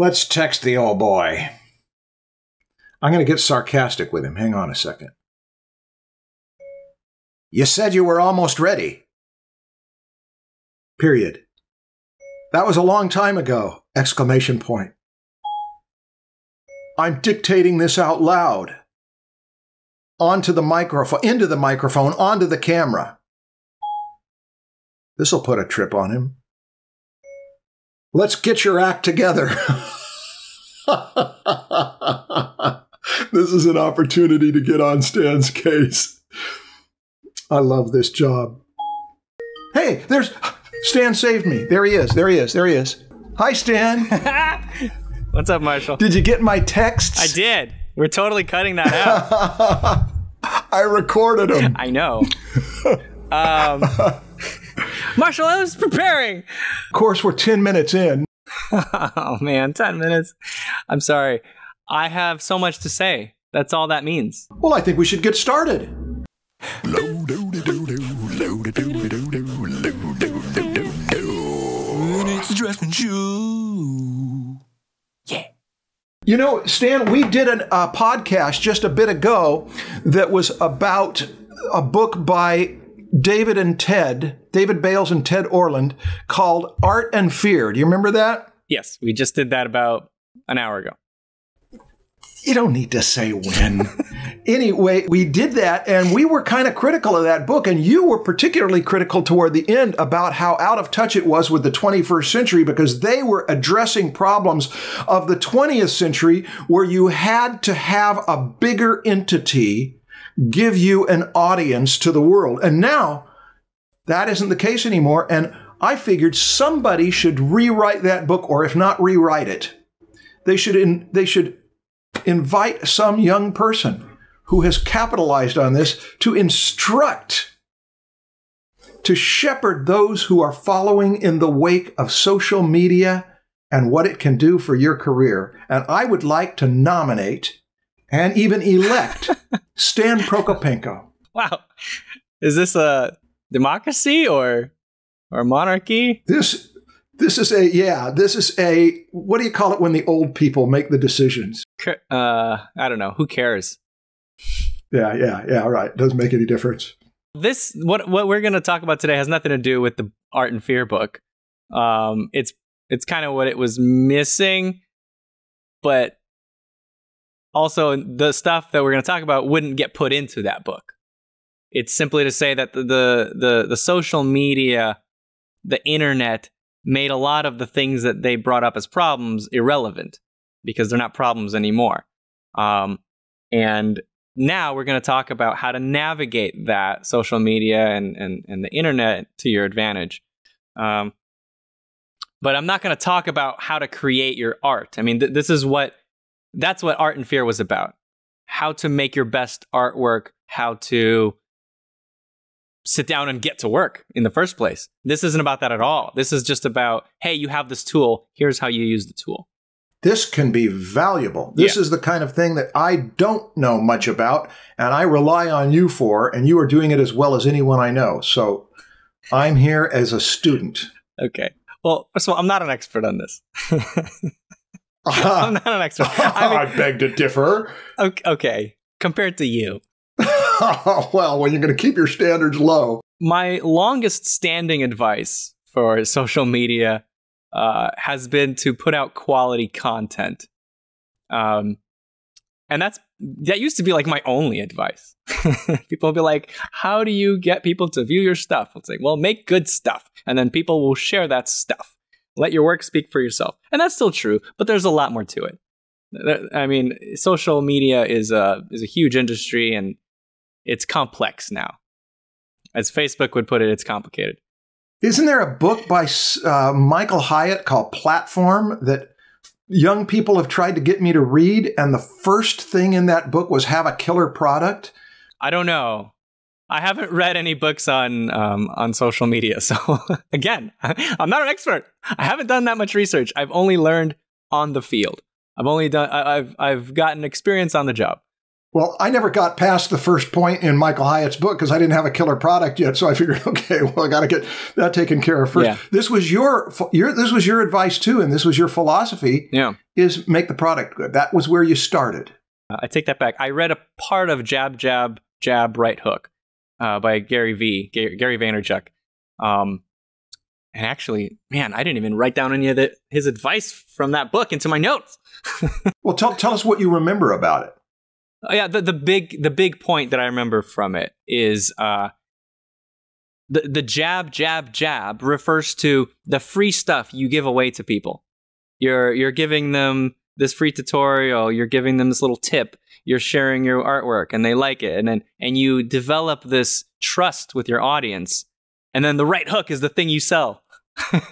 Let's text the old boy. I'm going to get sarcastic with him. Hang on a second. You said you were almost ready. Period. That was a long time ago! Exclamation point. I'm dictating this out loud. Onto the microphone, into the microphone, onto the camera. This'll put a trip on him. Let's get your act together. this is an opportunity to get on Stan's case. I love this job. Hey, there's Stan saved me. There he is. There he is. There he is. Hi, Stan. What's up, Marshall? Did you get my texts? I did. We're totally cutting that out. I recorded them. I know. Um, Marshall, I was preparing. Of course, we're 10 minutes in. oh, man, 10 minutes. I'm sorry. I have so much to say. That's all that means. Well, I think we should get started. It's the Draftsmen Show. Yeah. You know, Stan, we did a uh, podcast just a bit ago that was about a book by David and Ted, David Bayles and Ted Orland, called Art and Fear. Do you remember that? Yes, we just did that about an hour ago. You don't need to say when. anyway, we did that and we were kind of critical of that book. And you were particularly critical toward the end about how out of touch it was with the 21st century because they were addressing problems of the 20th century where you had to have a bigger entity give you an audience to the world. And now that isn't the case anymore. And I figured somebody should rewrite that book, or if not rewrite it, they should in, they should invite some young person who has capitalized on this to instruct, to shepherd those who are following in the wake of social media and what it can do for your career. And I would like to nominate and even elect Stan Prokopenko. Wow. Is this a democracy or or monarchy? This this is a yeah, this is a what do you call it when the old people make the decisions? Uh, I don't know. Who cares? Yeah, yeah, yeah, right. Doesn't make any difference. This what what we're going to talk about today has nothing to do with the Art and Fear book. Um it's it's kind of what it was missing, but also the stuff that we're going to talk about wouldn't get put into that book. It's simply to say that the, the the the social media, the internet made a lot of the things that they brought up as problems irrelevant because they're not problems anymore. Um, and now we're going to talk about how to navigate that social media and, and, and the internet to your advantage. Um, but I'm not going to talk about how to create your art. I mean, th- this is what that's what Art and Fear was about. How to make your best artwork, how to sit down and get to work in the first place. This isn't about that at all. This is just about, hey, you have this tool, here's how you use the tool. This can be valuable. This yeah. is the kind of thing that I don't know much about and I rely on you for, and you are doing it as well as anyone I know. So I'm here as a student. Okay. Well, first of all, I'm not an expert on this. I'm not an expert. I, mean, I beg to differ. Okay, compared to you. well, when you're going to keep your standards low. My longest standing advice for social media uh, has been to put out quality content. Um, and that's that used to be like my only advice. people will be like, "How do you get people to view your stuff?" I'll say, "Well, make good stuff, and then people will share that stuff." Let your work speak for yourself. And that's still true, but there's a lot more to it. I mean, social media is a is a huge industry and it's complex now. As Facebook would put it, it's complicated. Isn't there a book by uh, Michael Hyatt called Platform that young people have tried to get me to read? And the first thing in that book was have a killer product. I don't know. I haven't read any books on um, on social media, so again, I'm not an expert. I haven't done that much research. I've only learned on the field. I've only done. I've I've gotten experience on the job. Well, I never got past the first point in Michael Hyatt's book because I didn't have a killer product yet. So I figured, okay, well, I got to get that taken care of first. Yeah. This was your, your, this was your advice too, and this was your philosophy: Yeah. is make the product good. That was where you started. I take that back. I read a part of Jab, Jab, Jab, Right Hook uh, by Gary V, Gary, Gary Vaynerchuk. Um, and actually, man, I didn't even write down any of the, his advice from that book into my notes. Well, tell, tell us what you remember about it. Oh, yeah, the, the big the big point that I remember from it is uh, the the jab jab jab refers to the free stuff you give away to people. You're you're giving them this free tutorial, you're giving them this little tip, you're sharing your artwork and they like it and then and you develop this trust with your audience. And then the right hook is the thing you sell.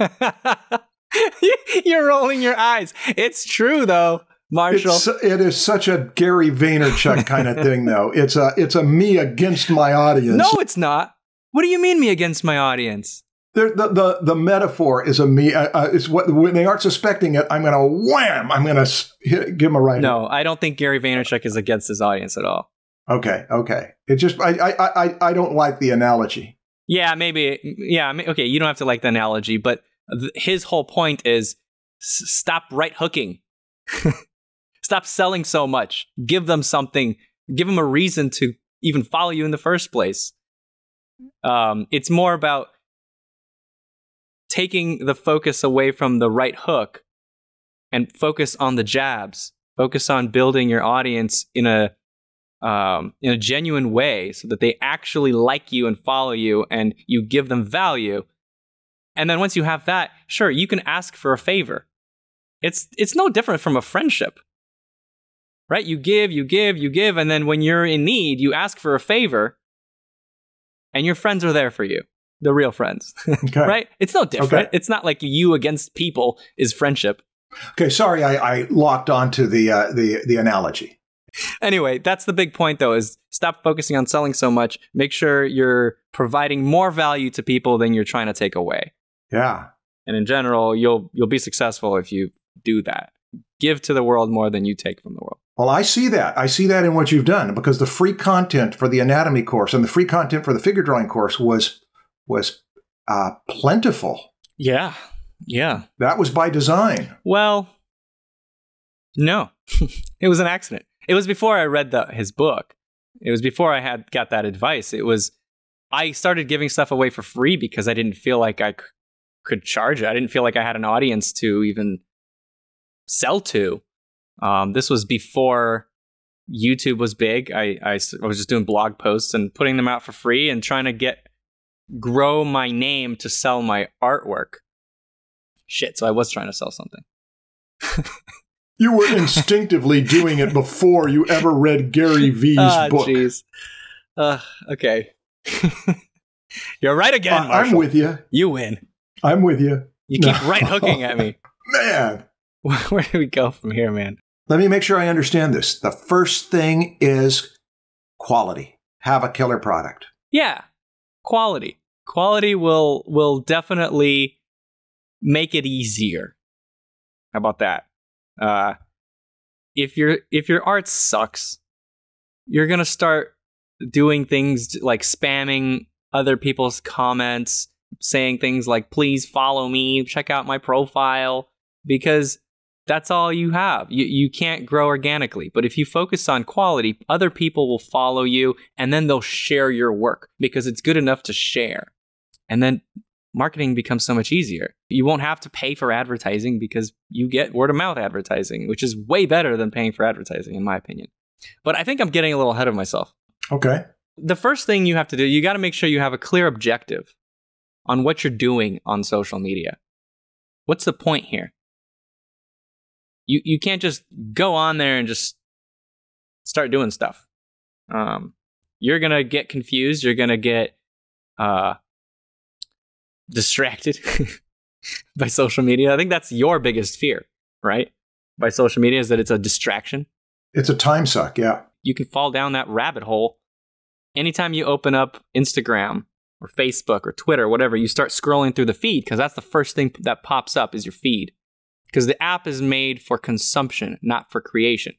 you're rolling your eyes. It's true though, Marshall. It's, it is such a Gary Vaynerchuk kind of thing, though. It's a it's a me against my audience. No, it's not. What do you mean me against my audience? The, the, the, metaphor is a me. Uh, uh, it's what when they aren't suspecting it, I'm going to wham. I'm going to give them a right. No, I don't think Gary Vaynerchuk is against his audience at all. Okay. Okay. It just I I I, I don't like the analogy. Yeah, maybe. Yeah. Okay. You don't have to like the analogy, but his whole point is s- stop right hooking. stop selling so much. Give them something. Give them a reason to even follow you in the first place. Um, it's more about taking the focus away from the right hook and focus on the jabs. Focus on building your audience in a um, in a genuine way, so that they actually like you and follow you, and you give them value. And then once you have that, sure, you can ask for a favor. It's it's no different from a friendship, right? You give, you give, you give, and then when you're in need, you ask for a favor, and your friends are there for you the real friends, Okay. right? It's no different. Okay. It's not like you against people is friendship. Okay. Sorry, I, I locked onto the uh, the the analogy. Anyway, that's the big point though is stop focusing on selling so much. Make sure you're providing more value to people than you're trying to take away. Yeah. And in general, you'll you'll be successful if you do that. Give to the world more than you take from the world. Well, I see that. I see that in what you've done because the free content for the anatomy course and the free content for the figure drawing course was was uh, plentiful. Yeah. Yeah. That was by design. Well, no. it was an accident. It was before I read the, his book. It was before I had got that advice. It was I started giving stuff away for free because I didn't feel like I c- could charge it. I didn't feel like I had an audience to even sell to. Um, this was before YouTube was big. I was just doing blog posts and putting them out for free and trying to get grow my name to sell my artwork. Shit, so I was trying to sell something. You were instinctively doing it before you ever read Gary V's Ah, book. jeez. Uh, okay. You're right again, I- I'm with you. you win. I'm with you. You keep right hooking at me. Man, Where do we go from here, man? let me make sure I understand this. The first thing is quality. Have a killer product. Yeah, quality. Quality will will definitely make it easier. How about that? Uh, if your if your art sucks, you're gonna start doing things like spamming other people's comments, saying things like "Please follow me, check out my profile," because that's all you have. You you can't grow organically. But if you focus on quality, other people will follow you and then they'll share your work because it's good enough to share. And then marketing becomes so much easier. You won't have to pay for advertising because you get word of mouth advertising, which is way better than paying for advertising in my opinion. But I think I'm getting a little ahead of myself. Okay. The first thing you have to do, you got to make sure you have a clear objective on what you're doing on social media. What's the point here? You you can't just go on there and just start doing stuff. Um, you're gonna get confused. You're gonna get uh, distracted by social media. I think that's your biggest fear, right? By social media is that it's a distraction. It's a time suck. Yeah. You can fall down that rabbit hole anytime you open up Instagram or Facebook or Twitter, whatever. You start scrolling through the feed because that's the first thing that pops up is your feed. Because the app is made for consumption, not for creation.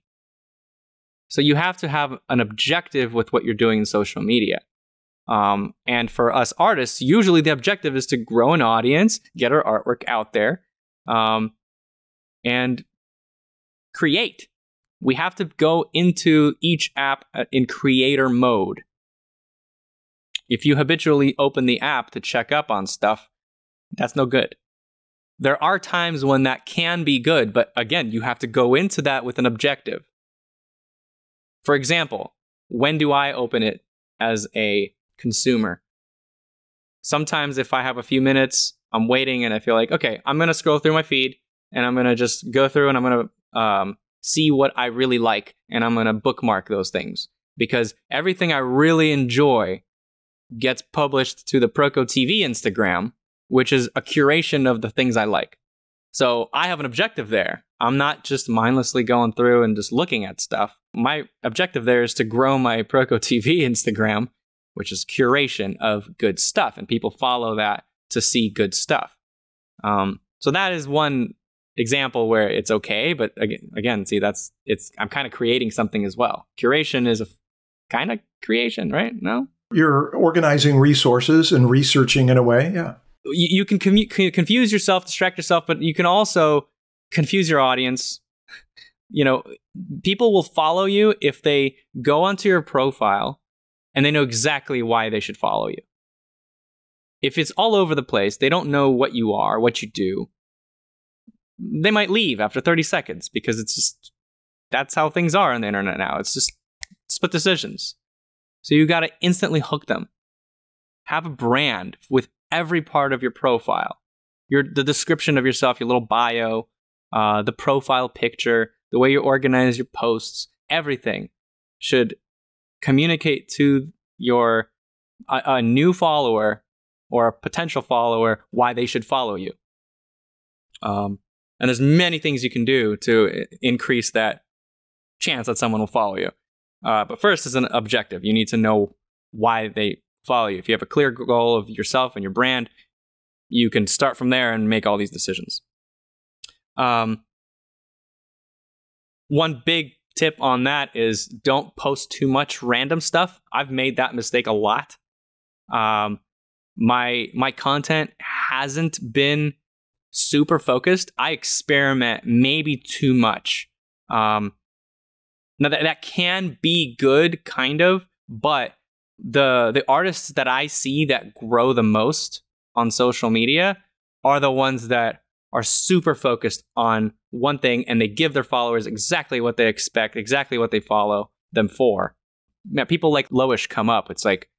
So you have to have an objective with what you're doing in social media. Um, and for us artists, usually the objective is to grow an audience, get our artwork out there, um, and create. We have to go into each app uh, in creator mode. If you habitually open the app to check up on stuff, that's no good. There are times when that can be good, but again, you have to go into that with an objective. For example, when do I open it as a consumer? Sometimes, if I have a few minutes, I'm waiting and I feel like, okay, I'm going to scroll through my feed and I'm going to just go through and I'm going to um, see what I really like and I'm going to bookmark those things because everything I really enjoy gets published to the Proko TV Instagram, which is a curation of the things I like. So I have an objective there. I'm not just mindlessly going through and just looking at stuff. My objective there is to grow my Proko TV Instagram, which is curation of good stuff, and people follow that to see good stuff. Um, so that is one example where it's okay, but again, again, see, that's it's. I'm kind of creating something as well. Curation is a kind of creation, right? No, you're organizing resources and researching in a way. Yeah. You, you can confuse yourself, distract yourself, but you can also confuse your audience. You know, people will follow you if they go onto your profile and they know exactly why they should follow you. If it's all over the place, they don't know what you are, what you do, they might leave after 30 seconds because it's just that's how things are on the internet now. It's just split decisions. So you got to instantly hook them. Have a brand with every part of your profile. Your the description of yourself, your little bio, uh, the profile picture, the way you organize your posts, everything should communicate to your a, a new follower or a potential follower why they should follow you. Um, and there's many things you can do to increase that chance that someone will follow you. Uh, but first is an objective. You need to know why they follow you. If you have a clear goal of yourself and your brand, you can start from there and make all these decisions. Um, one big tip on that is don't post too much random stuff. I've made that mistake a lot. Um, my my content hasn't been super focused. I experiment maybe too much. Um, now that, that can be good, kind of, but the the artists that I see that grow the most on social media are the ones that are super focused on one thing and they give their followers exactly what they expect, exactly what they follow them for. Now, people like Loish come up. It's like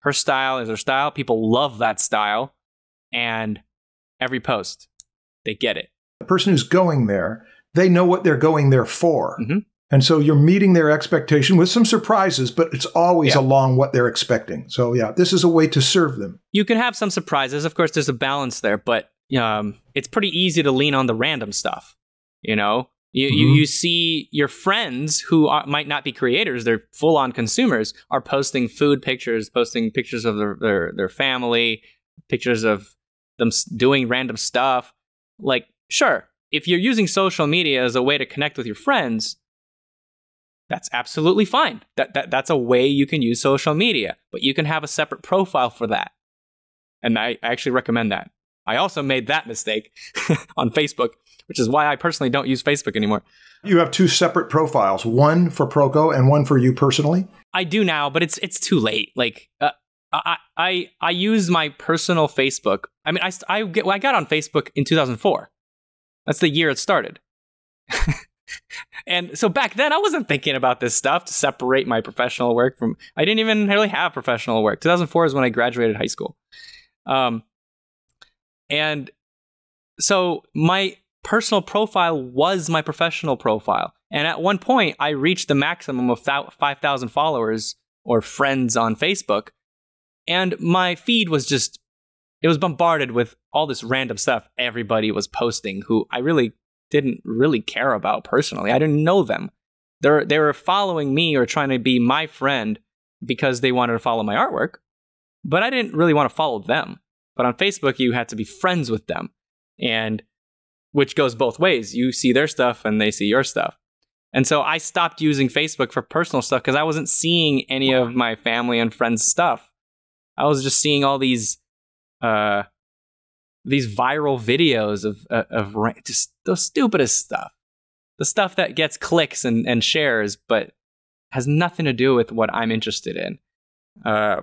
her style is her style. People love that style. And every post, they get it. The person who's going there, they know what they're going there for. Mm-hmm. And so you're meeting their expectation with some surprises, but it's always Yeah. along what they're expecting. So yeah, this is a way to serve them. You can have some surprises. Of course, there's a balance there, but um, it's pretty easy to lean on the random stuff. You know, you you, Mhm. you see your friends who are, might not be creators; they're full on consumers. Are posting food pictures, posting pictures of their their, their family, pictures of them doing random stuff. Like, sure, if you're using social media as a way to connect with your friends, that's absolutely fine. That, that that's a way you can use social media, but you can have a separate profile for that. And I, I actually recommend that. I also made that mistake on Facebook, which is why I personally don't use Facebook anymore. You have two separate profiles, one for Proko and one for you personally. I do now, but it's it's too late. Like uh, I I I use my personal Facebook. I mean, I I get I got on Facebook in 2004. That's the year it started. and so back then, I wasn't thinking about this stuff to separate my professional work from. I didn't even really have professional work. 2004 is when I graduated high school. Um, and so my personal profile was my professional profile. And at one point, I reached the maximum of 5,000 followers or friends on Facebook. And my feed was just, it was bombarded with all this random stuff everybody was posting who I really didn't really care about personally. I didn't know them. They're, they were following me or trying to be my friend because they wanted to follow my artwork. But I didn't really want to follow them. But on Facebook, you had to be friends with them. And which goes both ways. You see their stuff and they see your stuff. And so I stopped using Facebook for personal stuff because I wasn't seeing any of my family and friends' stuff. I was just seeing all these uh these viral videos of uh, of just the stupidest stuff. The stuff that gets clicks and, and shares, but has nothing to do with what I'm interested in. Uh,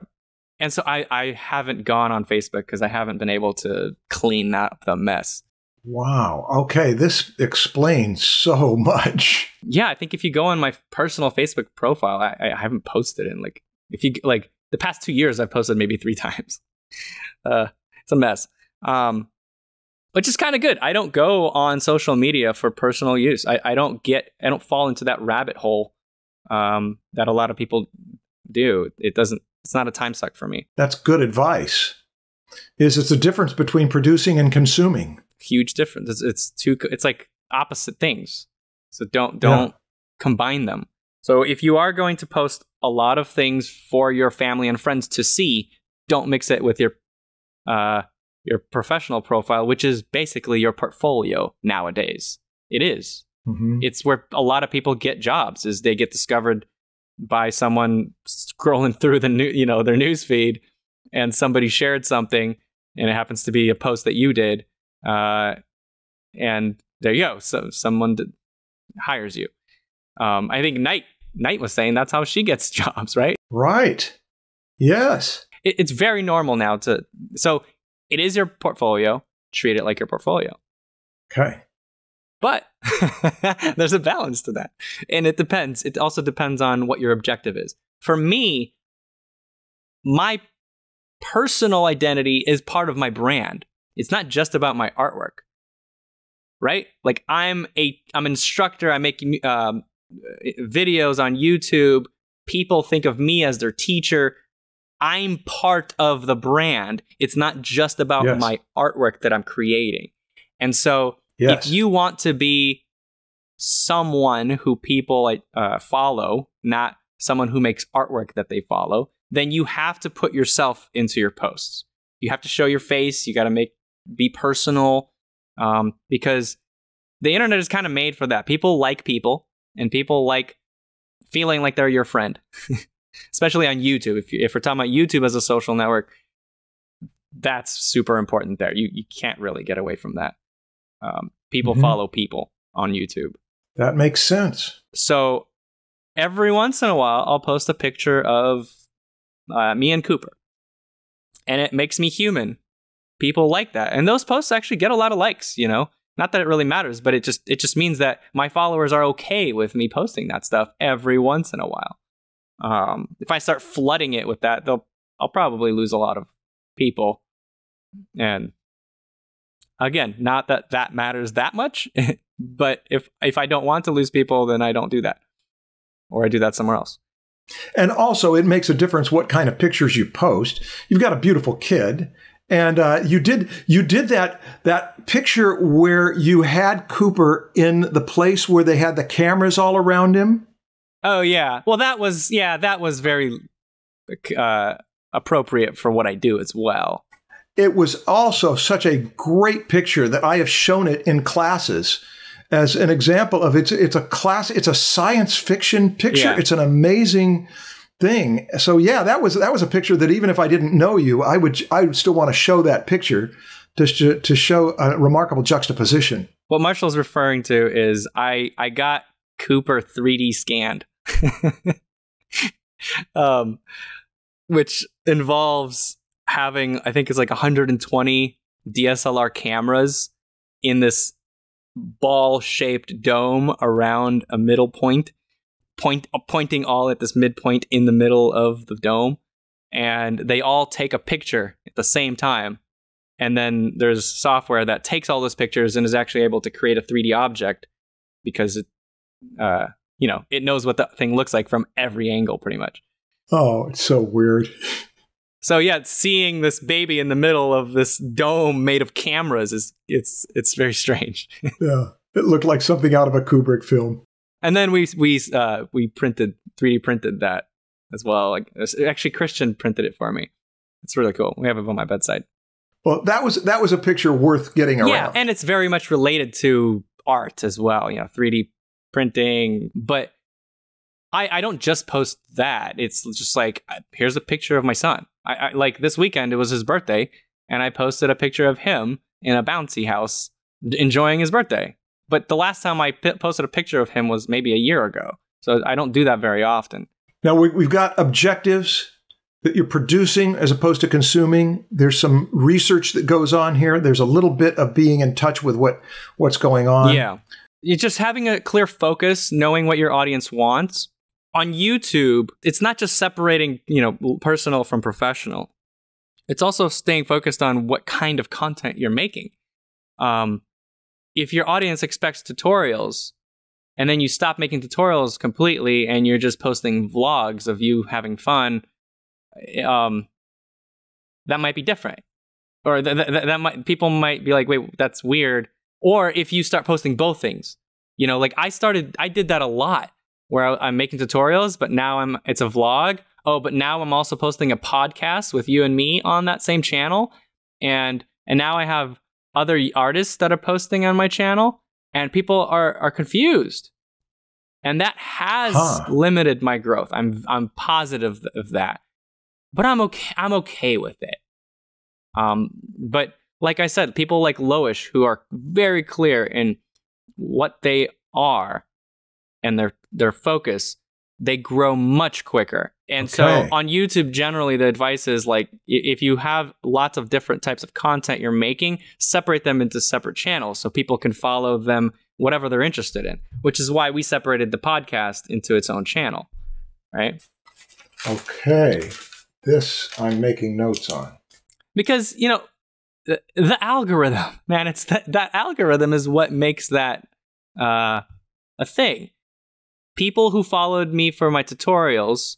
and so I, I haven't gone on Facebook because I haven't been able to clean up the mess. Wow. Okay, this explains so much. Yeah, I think if you go on my personal Facebook profile, I, I haven't posted in like if you like the past two years, I've posted maybe three times. Uh, it's a mess. Um, which is kind of good. I don't go on social media for personal use. I, I don't get I don't fall into that rabbit hole um, that a lot of people do. It doesn't. It's not a time suck for me. That's good advice. Is it's the difference between producing and consuming. Huge difference. It's, it's two. It's like opposite things. So don't don't Yeah. combine them. So if you are going to post a lot of things for your family and friends to see, don't mix it with your uh, your professional profile, which is basically your portfolio nowadays. It is. Mhm. it's where a lot of people get jobs is they get discovered by someone scrolling through the new you know their news feed and somebody shared something and it happens to be a post that you did uh, and there you go so someone d- hires you um, i think Knight Knight was saying that's how she gets jobs right Right. Yes. it, it's very normal now to so it is your portfolio treat it like your portfolio Okay. But there's a balance to that. And it depends. It also depends on what your objective is. For me, my personal identity is part of my brand. It's not just about my artwork. Right? Like I'm a I'm an instructor, I make um, videos on YouTube. People think of me as their teacher. I'm part of the brand. It's not just about Yes. my artwork that I'm creating. And so Yes. if you want to be someone who people uh, follow, not someone who makes artwork that they follow, then you have to put yourself into your posts. You have to show your face. You got to make be personal, um, because the internet is kind of made for that. People like people, and people like feeling like they're your friend, especially on YouTube. If, you, if we're talking about YouTube as a social network, that's super important there. You you can't really get away from that. Um, people Mhm. follow people on YouTube. That makes sense. So every once in a while, I'll post a picture of uh, me and Cooper, and it makes me human. People like that, and those posts actually get a lot of likes. You know, not that it really matters, but it just it just means that my followers are okay with me posting that stuff every once in a while. Um, if I start flooding it with that, they'll I'll probably lose a lot of people, and again, not that that matters that much, but if if I don't want to lose people, then I don't do that, or I do that somewhere else. And also, it makes a difference what kind of pictures you post. You've got a beautiful kid, and uh, you did you did that that picture where you had Cooper in the place where they had the cameras all around him. Oh yeah, well that was yeah that was very uh, appropriate for what I do as well. It was also such a great picture that I have shown it in classes as an example of it's it's a class it's a science fiction picture. Yeah. It's an amazing thing. So yeah, that was that was a picture that even if I didn't know you, I would I would still want to show that picture to to show a remarkable juxtaposition. What Marshall's referring to is I I got Cooper 3D scanned, um, which involves having I think it's like 120 DSLR cameras in this ball shaped dome around a middle point, point pointing all at this midpoint in the middle of the dome, and they all take a picture at the same time. And then there's software that takes all those pictures and is actually able to create a 3D object because it, uh, you know, it knows what the thing looks like from every angle, pretty much. Oh, it's so weird. So yeah, seeing this baby in the middle of this dome made of cameras is it's it's very strange. Yeah, it looked like something out of a Kubrick film. and then we we uh, we printed 3D printed that as well. Like actually, Christian printed it for me. It's really cool. We have it on my bedside. Well, that was that was a picture worth getting around. Yeah, and it's very much related to art as well. You know, 3D printing, but I, I don't just post that. It's just like uh, here's a picture of my son. I, I like this weekend it was his birthday, and I posted a picture of him in a bouncy house enjoying his birthday. But the last time I posted a picture of him was maybe a year ago, so I don't do that very often. Now we, we've got objectives that you're producing as opposed to consuming. There's some research that goes on here. There's a little bit of being in touch with what what's going on. Yeah. Just having a clear focus, knowing what your audience wants. On YouTube, it's not just separating, you know, personal from professional. It's also staying focused on what kind of content you're making. Um, if your audience expects tutorials, and then you stop making tutorials completely, and you're just posting vlogs of you having fun, um, that might be different, or th- th- that might people might be like, wait, that's weird. Or if you start posting both things, you know, like I started, I did that a lot where I, I'm making tutorials, but now I'm it's a vlog. Oh, but now I'm also posting a podcast with you and me on that same channel, and and now I have other artists that are posting on my channel, and people are are confused, and that has Huh. limited my growth. I'm I'm positive of that, but I'm okay. I'm okay with it. Um, but like I said, people like Loish who are very clear in what they are and their their focus, they grow much quicker. And so on YouTube, generally the advice is like if you have lots of different types of content you're making, separate them into separate channels so people can follow them whatever they're interested in. Which is why we separated the podcast into its own channel, right? Okay. This I'm making notes on. because you know the, algorithm. Man it's that that algorithm is what makes that uh a thing. People who followed me for my tutorials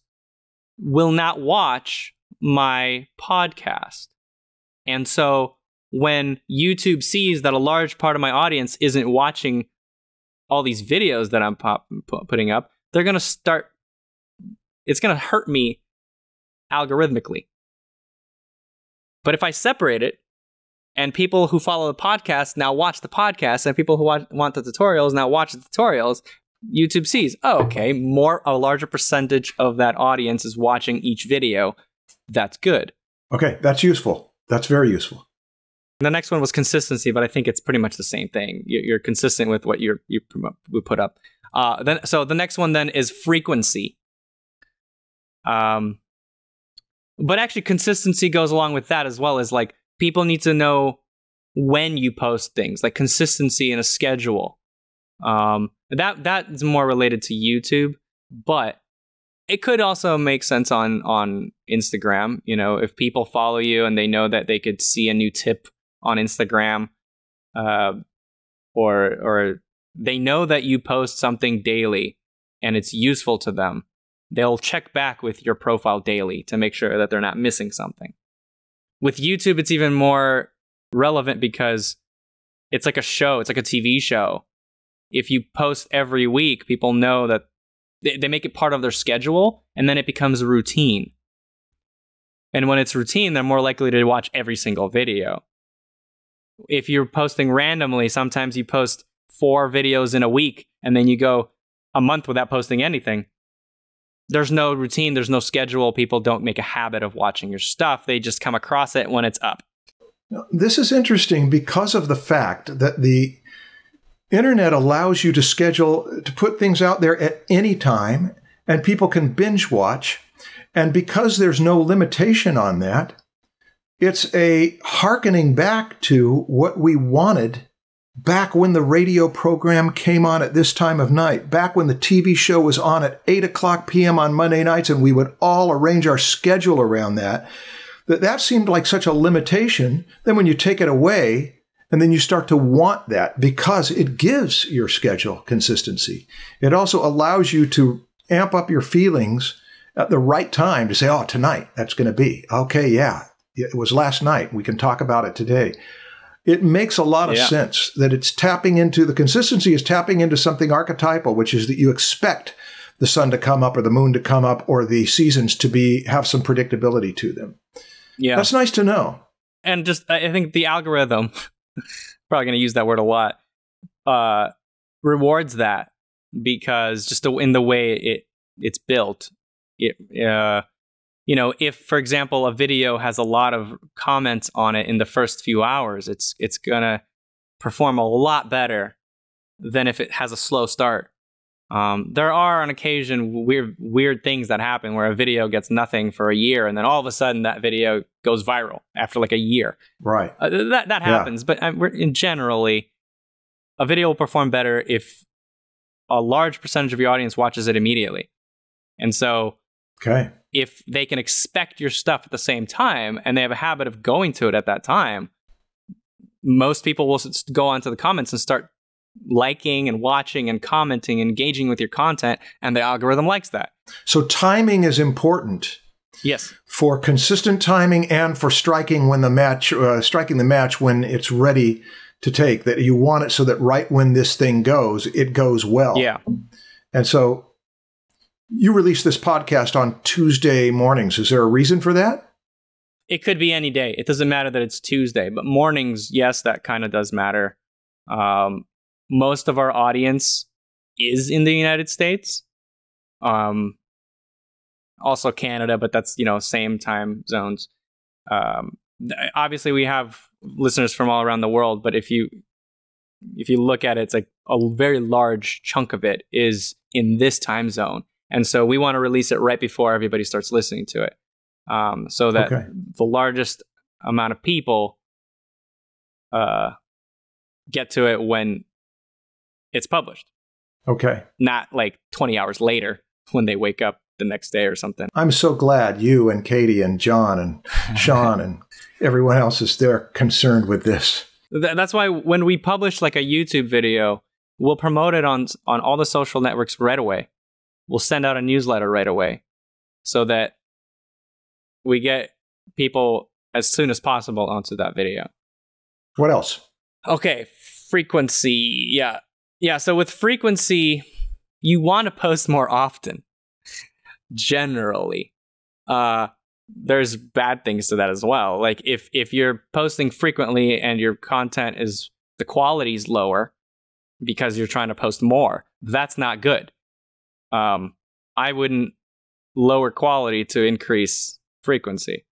will not watch my podcast. And so when youtube sees that a large part of my audience isn't watching all these videos that i'm pop, putting up they're going to start it's going to hurt me algorithmically. But if I separate it, and people who follow the podcast now watch the podcast, and people who want, want the tutorials now watch the tutorials, YouTube sees, oh, okay, more a larger percentage of that audience is watching each video. That's good. Okay, that's useful. That's very useful. And the next one was consistency, but I think it's pretty much the same thing. You- You're consistent with what you're, you put up. Uh, then, so the next one then is frequency. Um, but actually, consistency goes along with that as well. As like people need to know when you post things, like consistency in a schedule. Um, that that is more related to YouTube, but it could also make sense on on Instagram. You know, if people follow you and they know that they could see a new tip on Instagram, uh, or or they know that you post something daily and it's useful to them, they'll check back with your profile daily to make sure that they're not missing something. With YouTube, it's even more relevant because it's like a show, it's like a TV show. If you post every week, people know that they, they make it part of their schedule and then it becomes routine. And when it's routine, they're more likely to watch every single video. If you're posting randomly, sometimes you post four videos in a week and then you go a month without posting anything. There's no routine, there's no schedule. People don't make a habit of watching your stuff. They just come across it when it's up. This is interesting because of the fact that the internet allows you to schedule to put things out there at any time and people can binge watch. And because there's no limitation on that, it's a hearkening back to what we wanted back when the radio program came on at this time of night, back when the TV show was on at 8 o'clock p.m. on Monday nights, and we would all arrange our schedule around that that that seemed like such a limitation. Then when you take it away, and then you start to want that because it gives your schedule consistency. It also allows you to amp up your feelings at the right time to say, oh, tonight that's going to be. Okay, yeah, it was last night. We can talk about it today. It makes a lot of Yeah. sense that it's tapping into the consistency is tapping into something archetypal, which is that you expect the sun to come up or the moon to come up or the seasons to be have some predictability to them. Yeah. That's nice to know. and just I I think the algorithm probably going to use that word a lot uh rewards that because just in the way it it's built, it uh, you know, if for example a video has a lot of comments on it in the first few hours, it's it's gonna perform a lot better than if it has a slow start. Um, there are on occasion weird weird things that happen where a video gets nothing for a year and then all of a sudden that video goes viral after like a year. Right. Uh, that that Yeah. happens, but uh, we're, in generally, a video will perform better if a large percentage of your audience watches it immediately. And so, Okay. If they can expect your stuff at the same time and they have a habit of going to it at that time, most people will go onto the comments and start liking and watching and commenting, engaging with your content, and the algorithm likes that. So timing is important Yes. for consistent timing and for striking when the match, uh, striking the match when it's ready to take. That you want it so that right when this thing goes, it goes well. Yeah. And so you release this podcast on Tuesday mornings. Is there a reason for that? It could be any day. It doesn't matter that it's Tuesday, but mornings, yes, that kind of does matter. Um, most of our audience is in the United States, um, also Canada, but that's you know same time zones. Um, obviously, we have listeners from all around the world, but if you if you look at it, it's like a very large chunk of it is in this time zone, and so we want to release it right before everybody starts listening to it um, so that Okay. the largest amount of people uh, get to it when it's published, Okay. not like 20 hours later when they wake up the next day or something. I'm so glad you and Katie and John and Sean and everyone else is there concerned with this. Th- that's why when we publish like a YouTube video, we'll promote it on on all the social networks right away. We'll send out a newsletter right away, so that we get people as soon as possible onto that video. What else? Okay, frequency. Yeah. Yeah, so with frequency, you want to post more often. Generally. Uh there's bad things to that as well. Like if if you're posting frequently and your content is the quality's lower because you're trying to post more, that's not good. Um I wouldn't lower quality to increase frequency.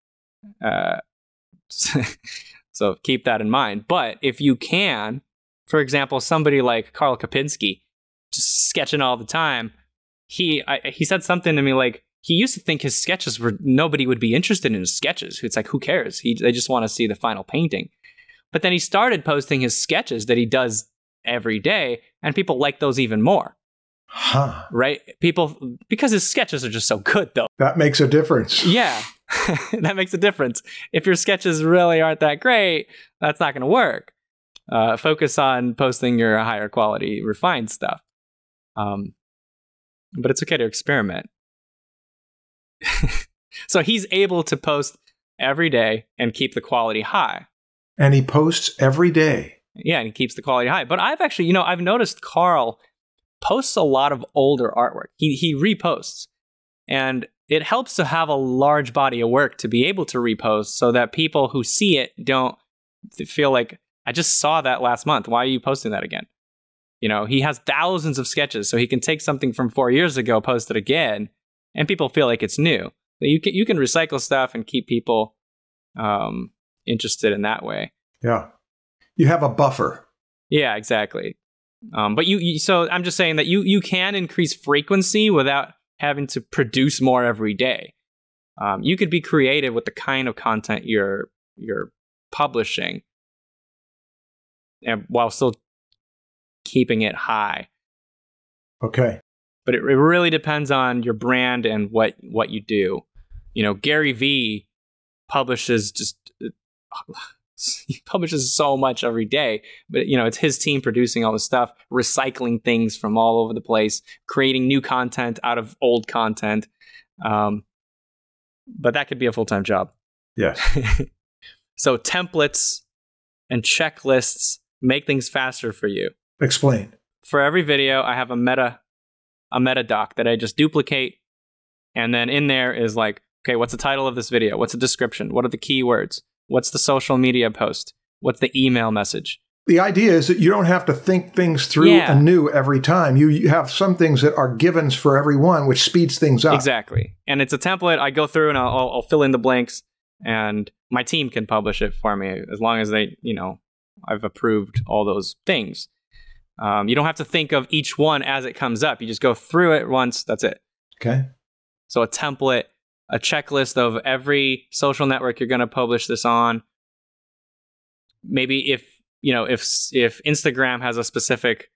Uh so keep that in mind. But if you can, for example, somebody like Karl Kopinski, just sketching all the time, he I, he said something to me like he used to think his sketches were nobody would be interested in his sketches. It's like who cares? He they just want to see the final painting. But then he started posting his sketches that he does every day, and people like those even more, Huh. right? People because his sketches are just so good, though. That makes a difference. Yeah, that makes a difference. If your sketches really aren't that great, that's not going to work. Uh, focus on posting your higher quality, refined stuff. Um, but it's okay to experiment. so he's able to post every day and keep the quality high. And he posts every day. Yeah, and he keeps the quality high. But I've actually, you know, I've noticed Karl posts a lot of older artwork. He he reposts. And it helps to have a large body of work to be able to repost so that people who see it don't feel like I just saw that last month. Why are you posting that again? You know, he has thousands of sketches, so he can take something from 4 years ago, post it again, and people feel like it's new. You can you can recycle stuff and keep people um interested in that way. Yeah. You have a buffer. Yeah, exactly. Um, but you, you, so I'm just saying that you you can increase frequency without having to produce more every day. Um, you could be creative with the kind of content you're you're publishing, and while still keeping it high. Okay. But it, it really depends on your brand and what what you do. You know, Gary V publishes just he publishes so much every day but you know it's his team producing all the stuff recycling things from all over the place creating new content out of old content. Um, but that could be a full-time job. Yes. so templates and checklists make things faster for you. Explain. for every video i have a meta a meta doc that i just duplicate and then in there is like okay what's the title of this video? What's the description? What are the keywords what's the social media post what's the email message The idea is that you don't have to think things through Yeah. anew every time. You, you have some things that are givens for everyone, which speeds things up. Exactly. And it's a template. I go through and I'll, I'll, I'll fill in the blanks, and my team can publish it for me as long as they, you know, I've approved all those things. Um, you don't have to think of each one as it comes up. You just go through it once. That's it. Okay. So a template, a checklist of every social network you're going to publish this on. Maybe if you know if if Instagram has a specific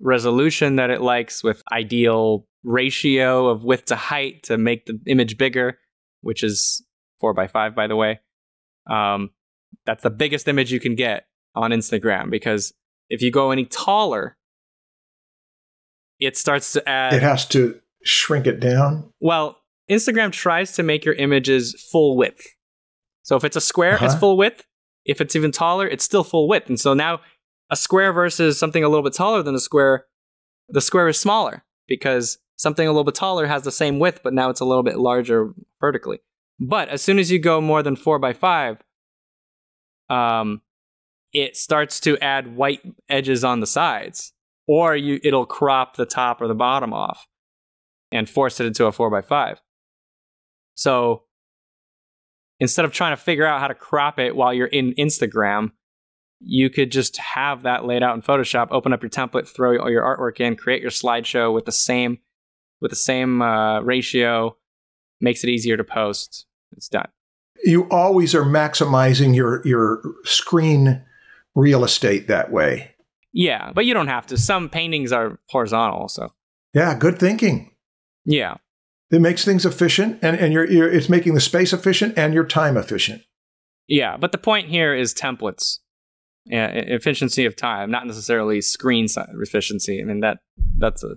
resolution that it likes with ideal ratio of width to height to make the image bigger, which is four by five, by the way. Um, that's the biggest image you can get on Instagram because if you go any taller, it starts to add. It has to shrink it down. Well, Instagram tries to make your images full width. So if it's a square, it's Uh-huh. full width. If it's even taller, it's still full width. And so now a square versus something a little bit taller than a square, the square is smaller because something a little bit taller has the same width, but now it's a little bit larger vertically. But as soon as you go more than four by five, um, it starts to add white edges on the sides, or you it'll crop the top or the bottom off and force it into a four by five. So instead of trying to figure out how to crop it while you're in Instagram, you could just have that laid out in Photoshop. Open up your template, throw all your artwork in, create your slideshow with the same with the same uh, ratio. Makes it easier to post. It's done. You always are maximizing your your screen real estate that way. Yeah, but you don't have to. Some paintings are horizontal, so Yeah, good thinking. yeah. It makes things efficient, and and you're, you're it's making the space efficient and your time efficient. Yeah, but the point here is templates, yeah, efficiency of time, not necessarily screen efficiency. I mean that that's a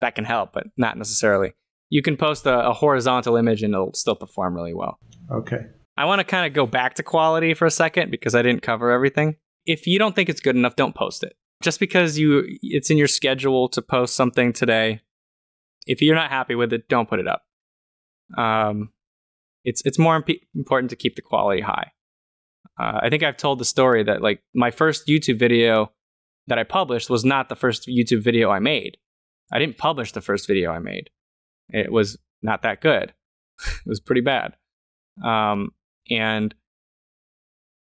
that can help, but not necessarily. You can post a, a horizontal image and it'll still perform really well. Okay. I want to kind of go back to quality for a second because I didn't cover everything. If you don't think it's good enough, don't post it. Just because you it's in your schedule to post something today, if you're not happy with it, don't put it up. Um, it's it's more imp- important to keep the quality high. Uh, I think I've told the story that like my first YouTube video that I published was not the first YouTube video I made. I didn't publish the first video I made. It was not that good. it was pretty bad. Um, and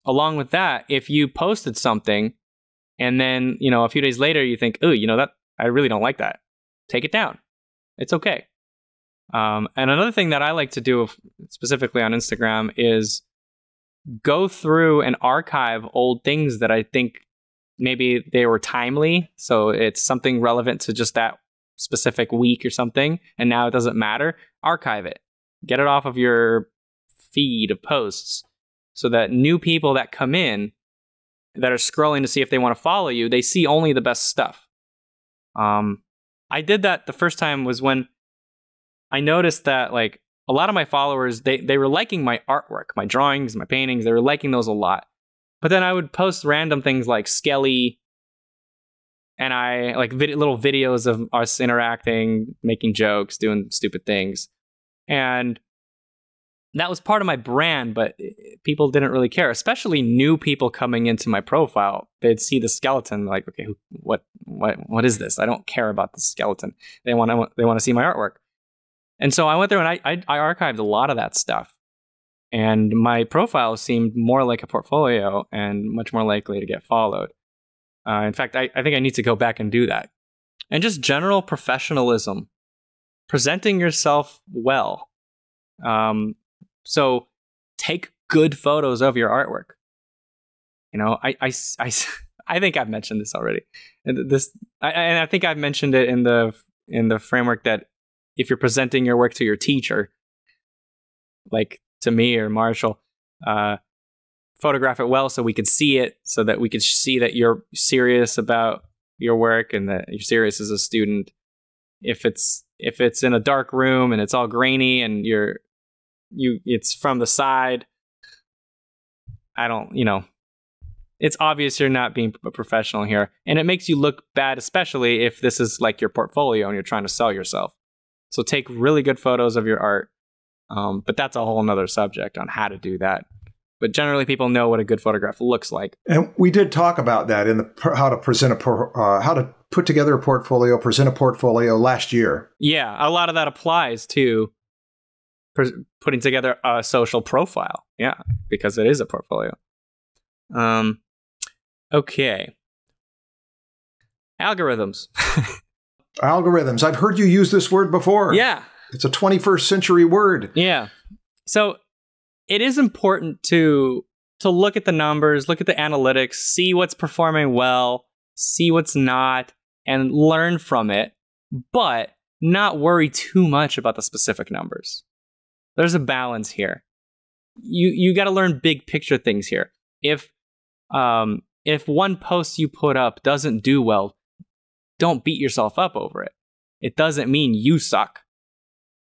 along with that, if you posted something and then, you know, a few days later you think, oh, you know, that I really don't like that, take it down. It's okay. Um, and another thing that I like to do specifically on Instagram is go through and archive old things that I think maybe they were timely. So it's something relevant to just that specific week or something. And now it doesn't matter. Archive it, get it off of your feed of posts so that new people that come in that are scrolling to see if they want to follow you, they see only the best stuff. Um, I did that the first time was when I noticed that like a lot of my followers they they were liking my artwork, my drawings, my paintings. They were liking those a lot. But then I would post random things like Skelly, and I like vid- little videos of us interacting, making jokes, doing stupid things, and that was part of my brand. But people didn't really care, especially new people coming into my profile. They'd see the skeleton, like, okay, what, what, what is this? I don't care about the skeleton. They want to, they want to see my artwork. And so I went through and I, I, I archived a lot of that stuff. And my profile seemed more like a portfolio and much more likely to get followed. Uh, in fact, I, I think I need to go back and do that. And just general professionalism, presenting yourself well. Um, so take good photos of your artwork. You know, I, I, I, I think I've mentioned this already. And this, I, and I think I've mentioned it in the in the framework that if you're presenting your work to your teacher, like to me or Marshall, uh, photograph it well so we could see it, so that we could see that you're serious about your work and that you're serious as a student. If it's if it's in a dark room and it's all grainy and you're you it's from the side, I don't you know. It's obvious you're not being a professional here, and it makes you look bad, especially if this is like your portfolio and you're trying to sell yourself. So take really good photos of your art. Um, but that's a whole nother subject on how to do that. but generally people know what a good photograph looks like. And we did talk about that in the how to present a uh, how to put together a portfolio, present a portfolio last year. Yeah, a lot of that applies to putting together a social profile. Yeah, because it is a portfolio. Um, okay. Algorithms. Algorithms. I've heard you use this word before. Yeah. It's a 21st century word. Yeah. So it is important to to look at the numbers, look at the analytics, see what's performing well, see what's not, and learn from it, but not worry too much about the specific numbers. There's a balance here. You you got to learn big picture things here. If um if one post you put up doesn't do well, don't beat yourself up over it. It doesn't mean you suck.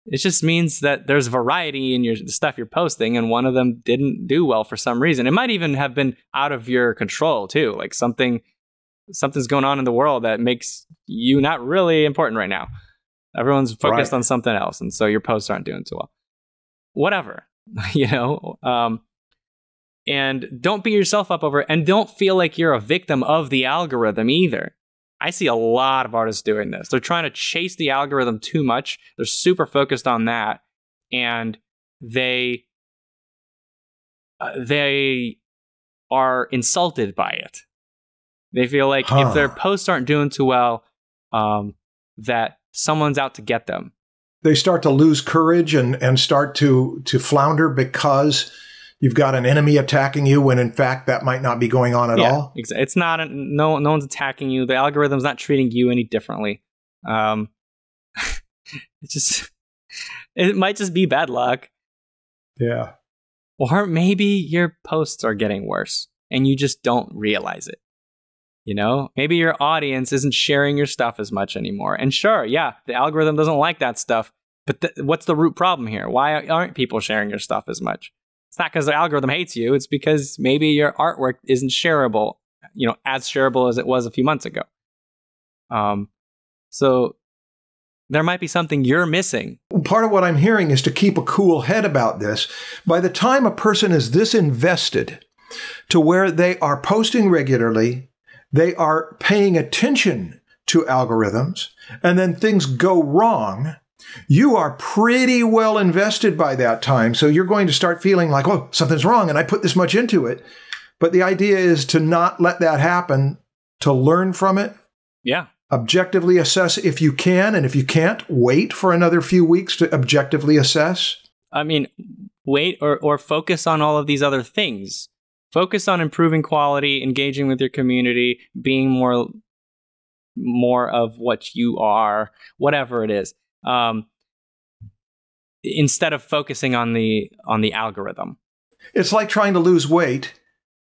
It just means that there's variety in your the stuff you're posting, and one of them didn't do well for some reason. It might even have been out of your control too, like something something's going on in the world that makes you not really important right now. Everyone's focused right. on something else, and so your posts aren't doing too well. Whatever, you know. Um, and don't beat yourself up over it, and don't feel like you're a victim of the algorithm either. I see a lot of artists doing this. They're trying to chase the algorithm too much. They're super focused on that, and they uh, they are insulted by it. They feel like huh. if their posts aren't doing too well, um, that someone's out to get them. They start to lose courage and and start to to flounder because you've got an enemy attacking you when in fact that might not be going on at yeah, all. It's not no no one's attacking you. The algorithm's not treating you any differently. Um, it just it might just be bad luck. Yeah. Or maybe your posts are getting worse and you just don't realize it. You know, maybe your audience isn't sharing your stuff as much anymore. And sure, yeah, the algorithm doesn't like that stuff. But th- what's the root problem here? Why aren't people sharing your stuff as much? It's not because the algorithm hates you. It's because maybe your artwork isn't shareable, you know, as shareable as it was a few months ago. Um, so there might be something you're missing. Part of what I'm hearing is to keep a cool head about this. By the time a person is this invested to where they are posting regularly, they are paying attention to algorithms, and then things go wrong, you are pretty well invested by that time. So you're going to start feeling like, oh, something's wrong and I put this much into it. But the idea is to not let that happen, to learn from it. Yeah. Objectively assess if you can. And if you can't, wait for another few weeks to objectively assess. I mean, wait or, or focus on all of these other things. Focus on improving quality, engaging with your community, being more more of what you are, whatever it is um, instead of focusing on the on the algorithm. It's like trying to lose weight,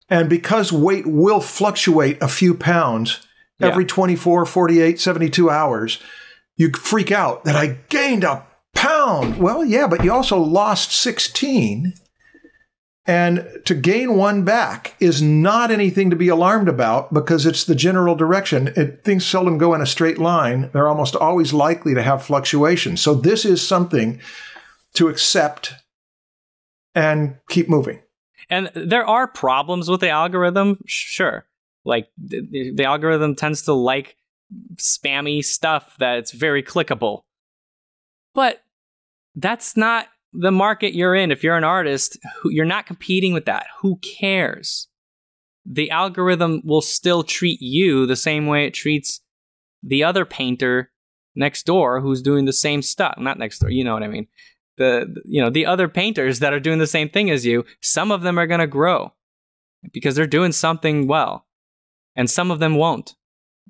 and because weight will fluctuate a few pounds every yeah. 24, 48, 72 hours, you freak out that I gained a pound. Well, yeah, but you also lost 16. And to gain one back is not anything to be alarmed about because it's the general direction. It, things seldom go in a straight line. They're almost always likely to have fluctuations. So this is something to accept and keep moving. And there are problems with the algorithm, sure. Like the, the algorithm tends to like spammy stuff that's very clickable. But that's not the market you're in, if you're an artist, you're not competing with that. Who cares? The algorithm will still treat you the same way it treats the other painter next door who's doing the same stuff. Not next door, you know what I mean. The you know, the other painters that are doing the same thing as you, some of them are going to grow because they're doing something well. And some of them won't.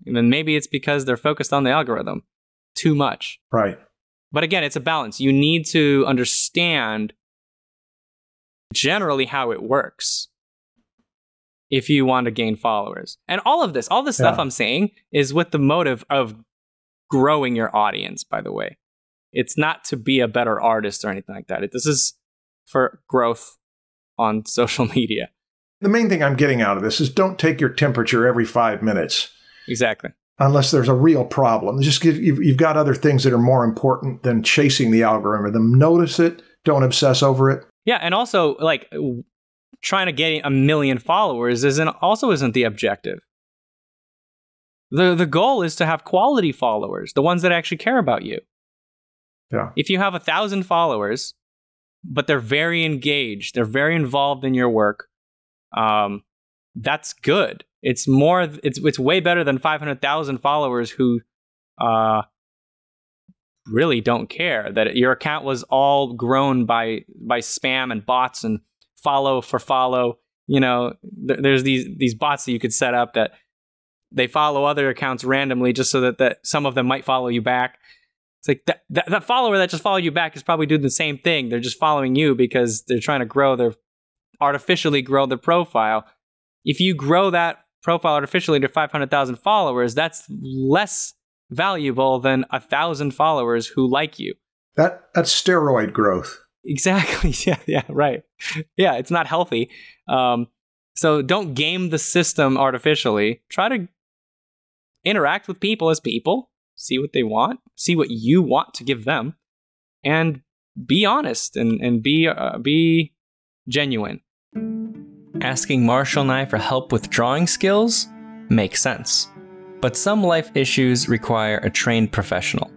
And maybe it's because they're focused on the algorithm too much. Right. But again, it's a balance. You need to understand generally how it works if you want to gain followers. And all of this, all the stuff yeah. I'm saying is with the motive of growing your audience, by the way. It's not to be a better artist or anything like that. This is for growth on social media. The main thing I'm getting out of this is don't take your temperature every five minutes. Exactly unless there's a real problem. Just you've, you've got other things that are more important than chasing the algorithm. Them notice it. Don't obsess over it. Yeah, and also like trying to get a million followers isn't also isn't the objective. The the goal is to have quality followers, the ones that actually care about you. Yeah. If you have a thousand followers, but they're very engaged, they're very involved in your work, um, that's good. It's more. It's it's way better than five hundred thousand followers who, uh, really don't care that your account was all grown by by spam and bots and follow for follow. You know, th- there's these these bots that you could set up that they follow other accounts randomly just so that, that some of them might follow you back. It's like that, that, that follower that just followed you back is probably doing the same thing. They're just following you because they're trying to grow their artificially grow their profile. If you grow that profile artificially to 500,000 followers, that's less valuable than a thousand followers who like you. That that's steroid growth. Exactly. Yeah. Yeah. Right. Yeah. It's not healthy. Um, so don't game the system artificially. Try to interact with people as people, see what they want, see what you want to give them, and be honest and and be uh, be genuine. Asking Marshall and I for help with drawing skills makes sense. But some life issues require a trained professional.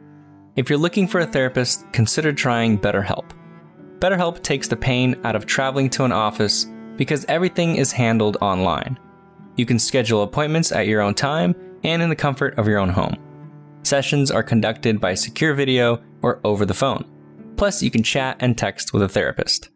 If you're looking for a therapist, consider trying BetterHelp. BetterHelp takes the pain out of traveling to an office because everything is handled online. You can schedule appointments at your own time and in the comfort of your own home. Sessions are conducted by secure video or over the phone. Plus, you can chat and text with a therapist.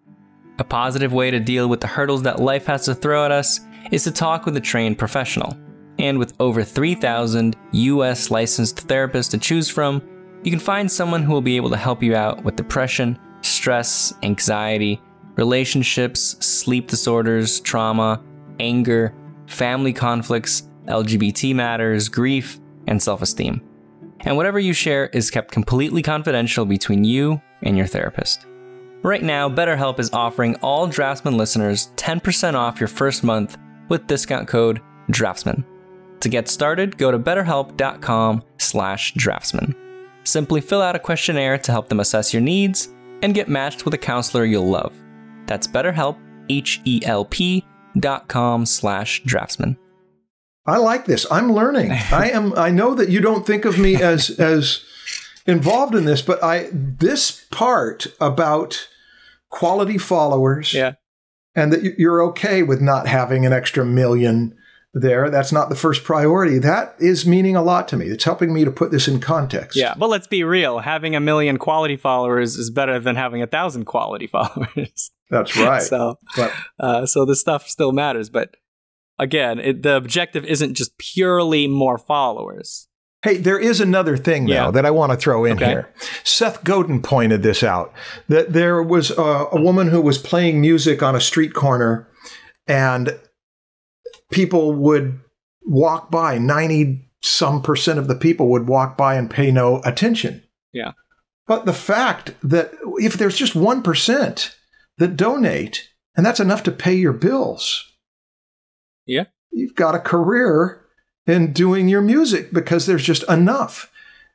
A positive way to deal with the hurdles that life has to throw at us is to talk with a trained professional. And with over 3,000 US licensed therapists to choose from, you can find someone who will be able to help you out with depression, stress, anxiety, relationships, sleep disorders, trauma, anger, family conflicts, LGBT matters, grief, and self esteem. And whatever you share is kept completely confidential between you and your therapist. Right now, BetterHelp is offering all Draftsmen listeners 10% off your first month with discount code DRAFTSMEN. To get started, go to betterhelp.com slash draftsmen. Simply fill out a questionnaire to help them assess your needs and get matched with a counselor you'll love. That's betterhelp, H-E-L-P dot com slash draftsmen. I like this. I'm learning. I am. I know that you don't think of me as as involved in this, but I this part about quality followers, Yeah. and that you- you're okay with not having an extra million there. That's not the first priority. That is meaning a lot to me. It's helping me to put this in context. Yeah, but let's be real. Having a million quality followers is better than having a thousand quality followers. that's right. so, But uh, so this stuff still matters. But again, it, the objective isn't just purely more followers. Hey, there is another thing now Yeah. that I want to throw in Okay. here. Seth Godin pointed this out that there was a, a woman who was playing music on a street corner, and people would walk by. Ninety some percent of the people would walk by and pay no attention. Yeah. But the fact that if there's just one percent that donate, and that's enough to pay your bills, Yeah. you've got a career in doing your music because there's just enough.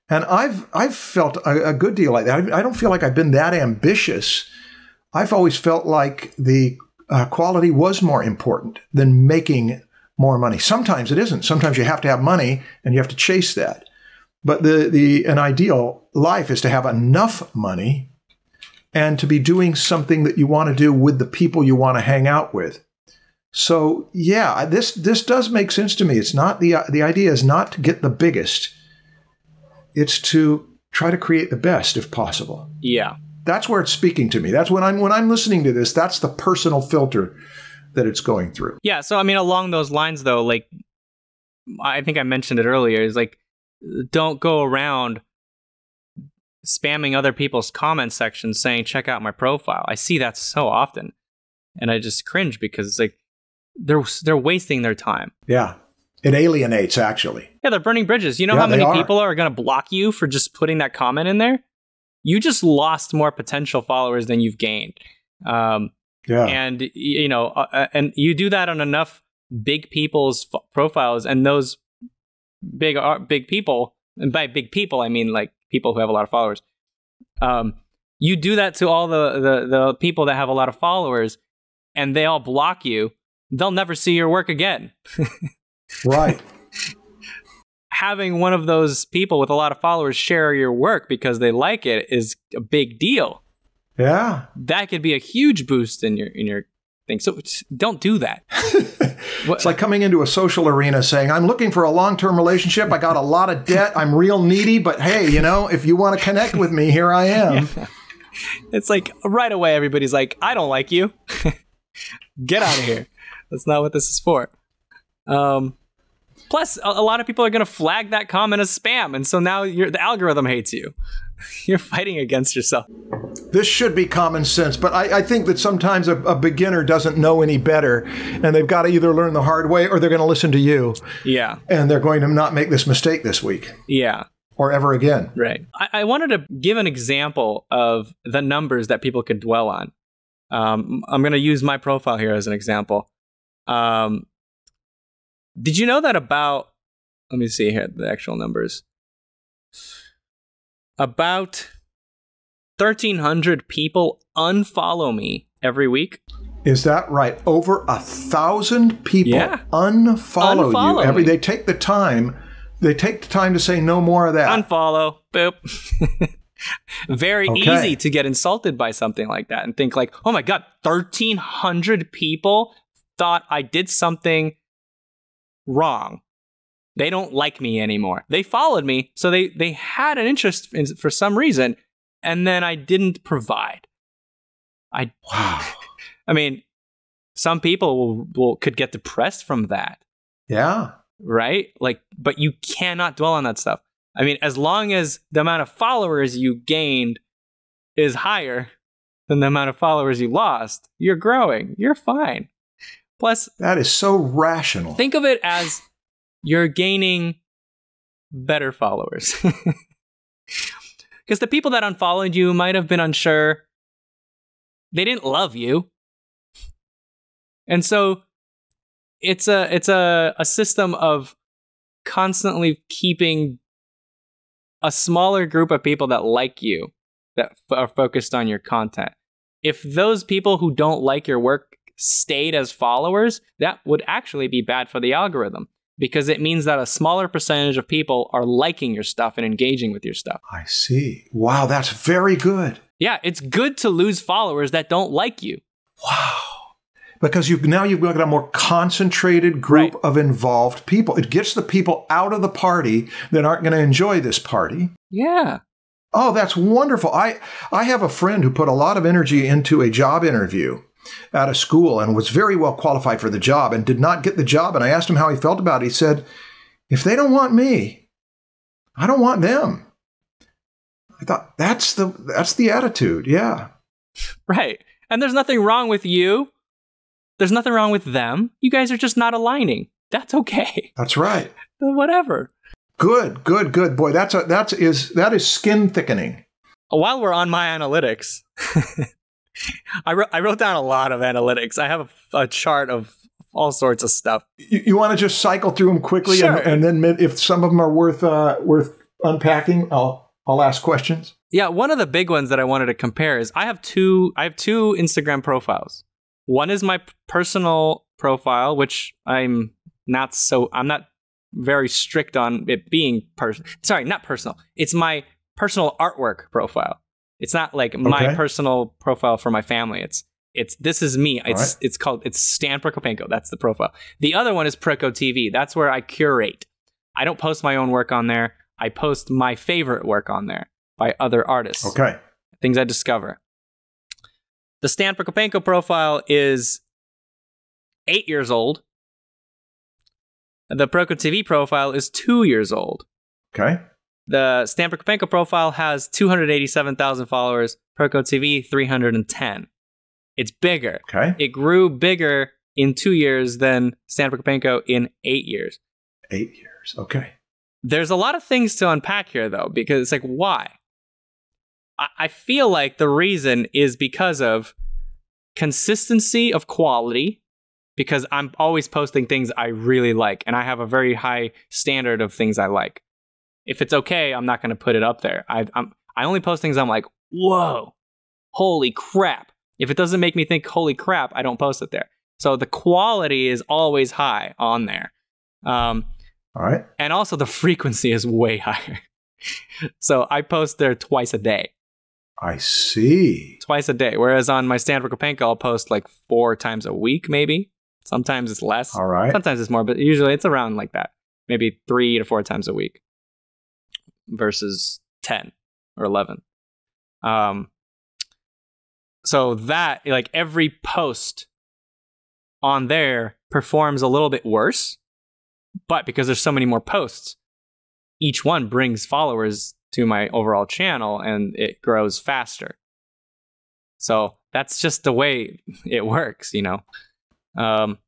And I've I've felt a, a good deal like that. I, I don't feel like I've been that ambitious. I've always felt like the uh, quality was more important than making more money. Sometimes it isn't. Sometimes you have to have money and you have to chase that. But the the an ideal life is to have enough money and to be doing something that you want to do with the people you want to hang out with. So yeah, this this does make sense to me. It's not the the idea is not to get the biggest. It's to try to create the best if possible. Yeah. That's where it's speaking to me. That's when I'm when I'm listening to this. That's the personal filter that it's going through. Yeah. So, I mean, along those lines, though, like, I think I mentioned it earlier, is like, don't go around spamming other people's comment sections saying, check out my profile. I see that so often. And I just cringe because it's like, they're, they're wasting their time. Yeah, it alienates actually. Yeah, they're burning bridges. You know Yeah, how many are. people are going to block you for just putting that comment in there? You just lost more potential followers than you've gained. Um, Yeah, and you know uh, uh, and you do that on enough big people's f- profiles and those big ar- big people and by big people i mean like people who have a lot of followers um you do that to all the the, the people that have a lot of followers and they all block you, they'll never see your work again. Right. Having one of those people with a lot of followers share your work because they like it is a big deal. Yeah. That could be a huge boost in your in your thing. So don't do that. It's like coming into a social arena saying, I'm looking for a long term relationship. I got a lot of debt. I'm real needy, but hey, you know, if you want to connect with me, here I am. It's like right away everybody's like, I don't like you. Get out of here. That's not what this is for. Um, plus, a, a lot of people are going to flag that comment as spam, and so now the algorithm hates you. You're fighting against yourself. This should be common sense, but I, I think that sometimes a, a beginner doesn't know any better, and they've got to either learn the hard way or they're going to listen to you, Yeah, and they're going to not make this mistake this week yeah, or ever again. right. I, I wanted to give an example of the numbers that people could dwell on. Um, I'm going to use my profile here as an example. Um, did you know that about? Let me see here the actual numbers. About 1,300 people unfollow me every week. Is that right? Over a thousand people Yeah. unfollow, Unfollow you. Every me. they take the time. They take the time to say no more of that. Unfollow. Boop. Very Okay. easy to get insulted by something like that and think like, oh my god, 1,300 people thought I did something wrong. They don't like me anymore. They followed me, so they they had an interest in, for some reason, and then I didn't provide. I wow. I mean, some people will, will could get depressed from that, Yeah. right? Like, but you cannot dwell on that stuff. I mean, as long as the amount of followers you gained is higher than the amount of followers you lost, you're growing. You're fine. Plus, That is so rational. think of it as you're gaining better followers. Because the people that unfollowed you might have been unsure. They didn't love you. And so it's a it's a, a system of constantly keeping a smaller group of people that like you that f- are focused on your content. If those people who don't like your work stayed as followers, that would actually be bad for the algorithm because it means that a smaller percentage of people are liking your stuff and engaging with your stuff. I see. Wow, that's very good. Yeah, it's good to lose followers that don't like you. Wow. Because you've now you've got a more concentrated group Right. of involved people. It gets the people out of the party that aren't going to enjoy this party. Yeah. Oh, that's wonderful. I I have a friend who put a lot of energy into a job interview at of school and was very well qualified for the job and did not get the job and I asked him how he felt about it. He said, "If they don't want me, I don't want them." I thought that's the that's the attitude. Yeah. Right. And there's nothing wrong with you. There's nothing wrong with them. You guys are just not aligning. That's okay. That's right. Whatever. Good, good, good. Boy, that's a that's is that is skin thickening. While we're on my analytics, I, wrote, I wrote down a lot of analytics. I have a, a chart of all sorts of stuff. You, you want to just cycle through them quickly, Sure. and, and then if some of them are worth uh, worth unpacking, I'll I'll ask questions. Yeah, one of the big ones that I wanted to compare is I have two I have two Instagram profiles. One is my personal profile, which I'm not so I'm not very strict on it being personal. Sorry, not personal. It's my personal artwork profile. It's not like my Okay. personal profile for my family. It's it's this is me. It's right. it's called it's Stan Prokopenko. That's the profile. The other one is Proko TV. That's where I curate. I don't post my own work on there. I post my favorite work on there by other artists Okay. things I discover. The Stan Prokopenko profile is eight years old. The Proko TV profile is two years old. Okay. The Stan Prokopenko profile has 287,000 followers, Proko TV 310. It's bigger. Okay. It grew bigger in two years than Stan Prokopenko in eight years. Eight years. Okay. There's a lot of things to unpack here, though, because it's like, why? I, I feel like the reason is because of consistency of quality, because I'm always posting things I really like, and I have a very high standard of things I like. If it's okay, I'm not going to put it up there. I, I'm, I only post things I'm like, whoa, holy crap. If it doesn't make me think, holy crap, I don't post it there. So the quality is always high on there. Um, All right. and also the frequency is way higher. so I post there twice a day, I see. twice a day. Whereas on my Stan Prokopenko, I'll post like four times a week, maybe. Sometimes it's less. All right. Sometimes it's more, but usually it's around like that. Maybe three to four times a week versus 10 or 11. Um, so that, like every post on there performs a little bit worse, but because there's so many more posts, each one brings followers to my overall channel and it grows faster. So that's just the way it works, you know. Um,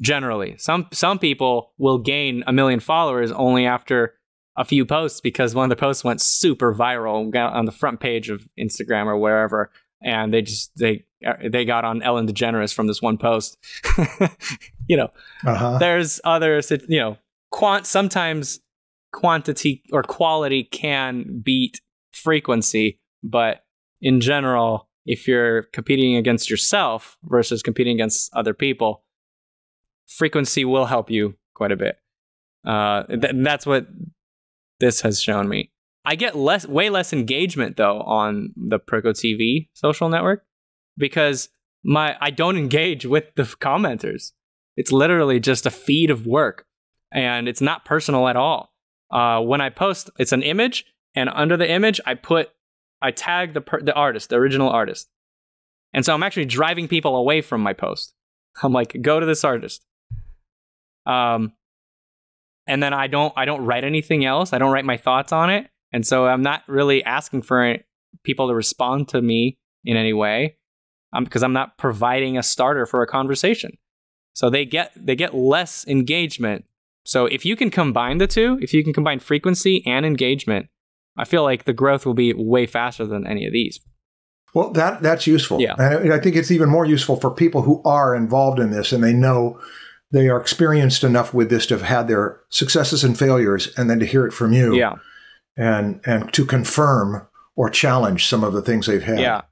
generally, some some people will gain a million followers only after a few posts because one of the posts went super viral, got on the front page of Instagram or wherever, and they just they they got on Ellen DeGeneres from this one post. you know, Uh huh. there's other sit- you know quant sometimes quantity or quality can beat frequency but in general if you're competing against yourself versus competing against other people frequency will help you quite a bit uh, th- that's what this has shown me i get less way less engagement though on the Proko tv social network because my i don't engage with the commenters it's literally just a feed of work and it's not personal at all. Uh, when I post, it's an image, and under the image, I put, I tag the per- the artist, the original artist, and so I'm actually driving people away from my post. I'm like, go to this artist. Um, and then I don't, I don't write anything else. I don't write my thoughts on it, and so I'm not really asking for people to respond to me in any way, um, because I'm not providing a starter for a conversation. So they get they get less engagement. So if you can combine the two, if you can combine frequency and engagement, I feel like the growth will be way faster than any of these. Well, that that's useful. Yeah. and I think it's even more useful for people who are involved in this and they know they are experienced enough with this to have had their successes and failures, and then to hear it from you, Yeah. and and to confirm or challenge some of the things they've had. Yeah.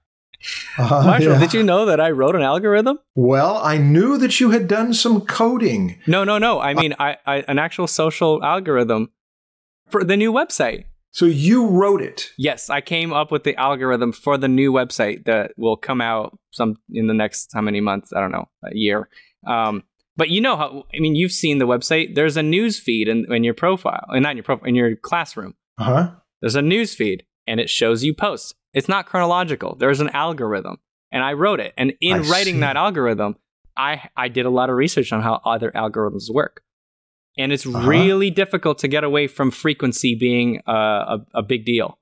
Uh, Marshall, yeah. did you know that I wrote an algorithm? Well, I knew that you had done some coding. No, no, no. I mean, I, I an actual social algorithm for the new website. So you wrote it. Yes, I came up with the algorithm for the new website that will come out some in the next how many months? I don't know, a year. Um, but you know how? I mean, you've seen the website. There's a news feed in, in your profile, and not in your profile, in your classroom. Uh huh. There's a news feed, and it shows you posts. It's not chronological. There's an algorithm, and I wrote it. And in I writing see. that algorithm, I I did a lot of research on how other algorithms work, and it's Uh-huh. really difficult to get away from frequency being a, a, a big deal.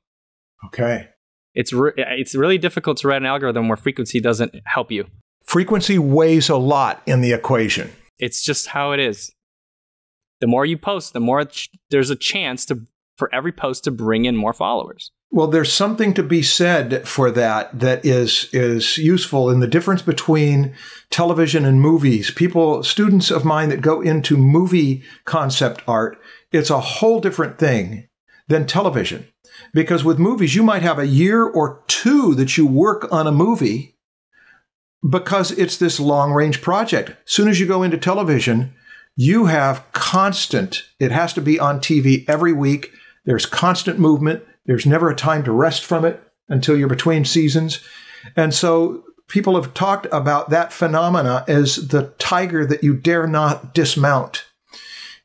Okay. It's re- it's really difficult to write an algorithm where frequency doesn't help you. Frequency weighs a lot in the equation. It's just how it is. The more you post, the more ch- there's a chance to for every post to bring in more followers. Well, there's something to be said for that that is is useful in the difference between television and movies. People, students of mine that go into movie concept art, it's a whole different thing than television. Because with movies, you might have a year or two that you work on a movie because it's this long range project. Soon as you go into television, you have constant, it has to be on TV every week. There's constant movement. There's never a time to rest from it until you're between seasons. And so people have talked about that phenomena as the tiger that you dare not dismount.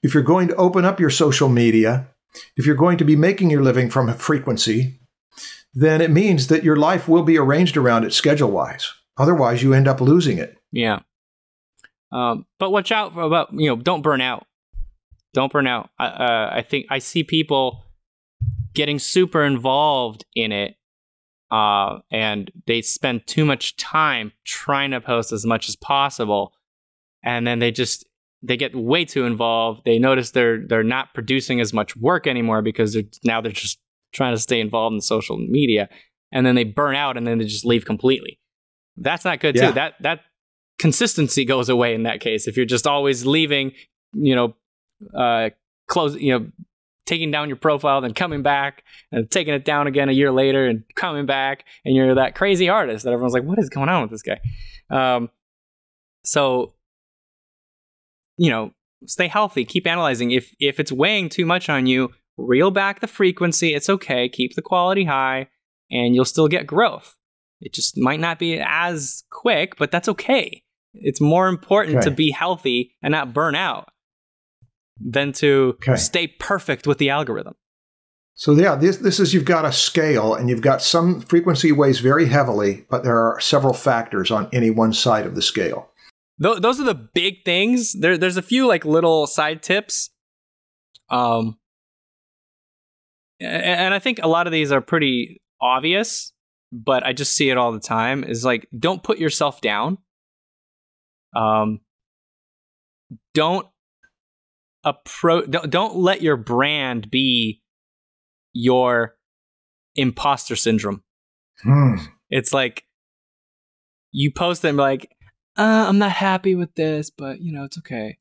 If you're going to open up your social media, if you're going to be making your living from a frequency, then it means that your life will be arranged around it schedule wise. Otherwise, you end up losing it. Yeah. Um, but watch out about you know don't burn out. Don't burn out. I, uh, I think I see people getting super involved in it, uh, and they spend too much time trying to post as much as possible, and then they just they get way too involved. They notice they're they're not producing as much work anymore because they're now they're just trying to stay involved in social media, and then they burn out and then they just leave completely. That's not good Yeah. too. That that consistency goes away in that case if you're just always leaving, you know, uh, close, you know, taking down your profile, then coming back and taking it down again a year later and coming back, and you're that crazy artist that everyone's like, what is going on with this guy? Um, so, you know, stay healthy, keep analyzing. If if it's weighing too much on you, reel back the frequency. It's okay. Keep the quality high, and you'll still get growth. It just might not be as quick, but that's okay. It's more important Okay. to be healthy and not burn out than to Okay. stay perfect with the algorithm. So yeah, this this is you've got a scale and you've got some frequency weighs very heavily, but there are several factors on any one side of the scale. Th- those are the big things. There, there's a few like little side tips. Um, a- and I think a lot of these are pretty obvious, but I just see it all the time. Is like, don't put yourself down. Um, don't approach. Don't don't let your brand be your imposter syndrome. Hmm. It's like you post them like, uh, I'm not happy with this, but you know, it's okay.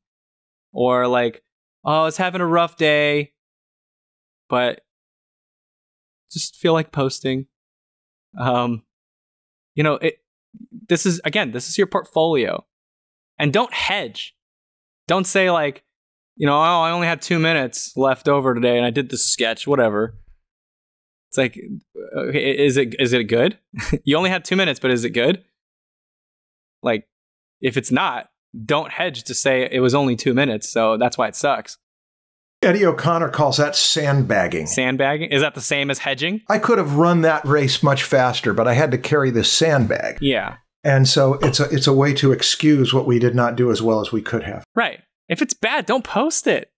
Or like, oh, I was having a rough day, but just feel like posting. Um, you know, it this is again, this is your portfolio. And don't hedge. Don't say like, you know, oh, I only had two minutes left over today and I did this sketch, whatever. It's like, okay, is it is it good? you only had two minutes, but is it good? Like, if it's not, don't hedge to say it was only two minutes, so that's why it sucks. Eddie O'Connor calls that sandbagging. Sandbagging is that the same as hedging? I could have run that race much faster, but I had to carry this sandbag. Yeah, And so it's a it's a way to excuse what we did not do as well as we could have. right. If it's bad, don't post it.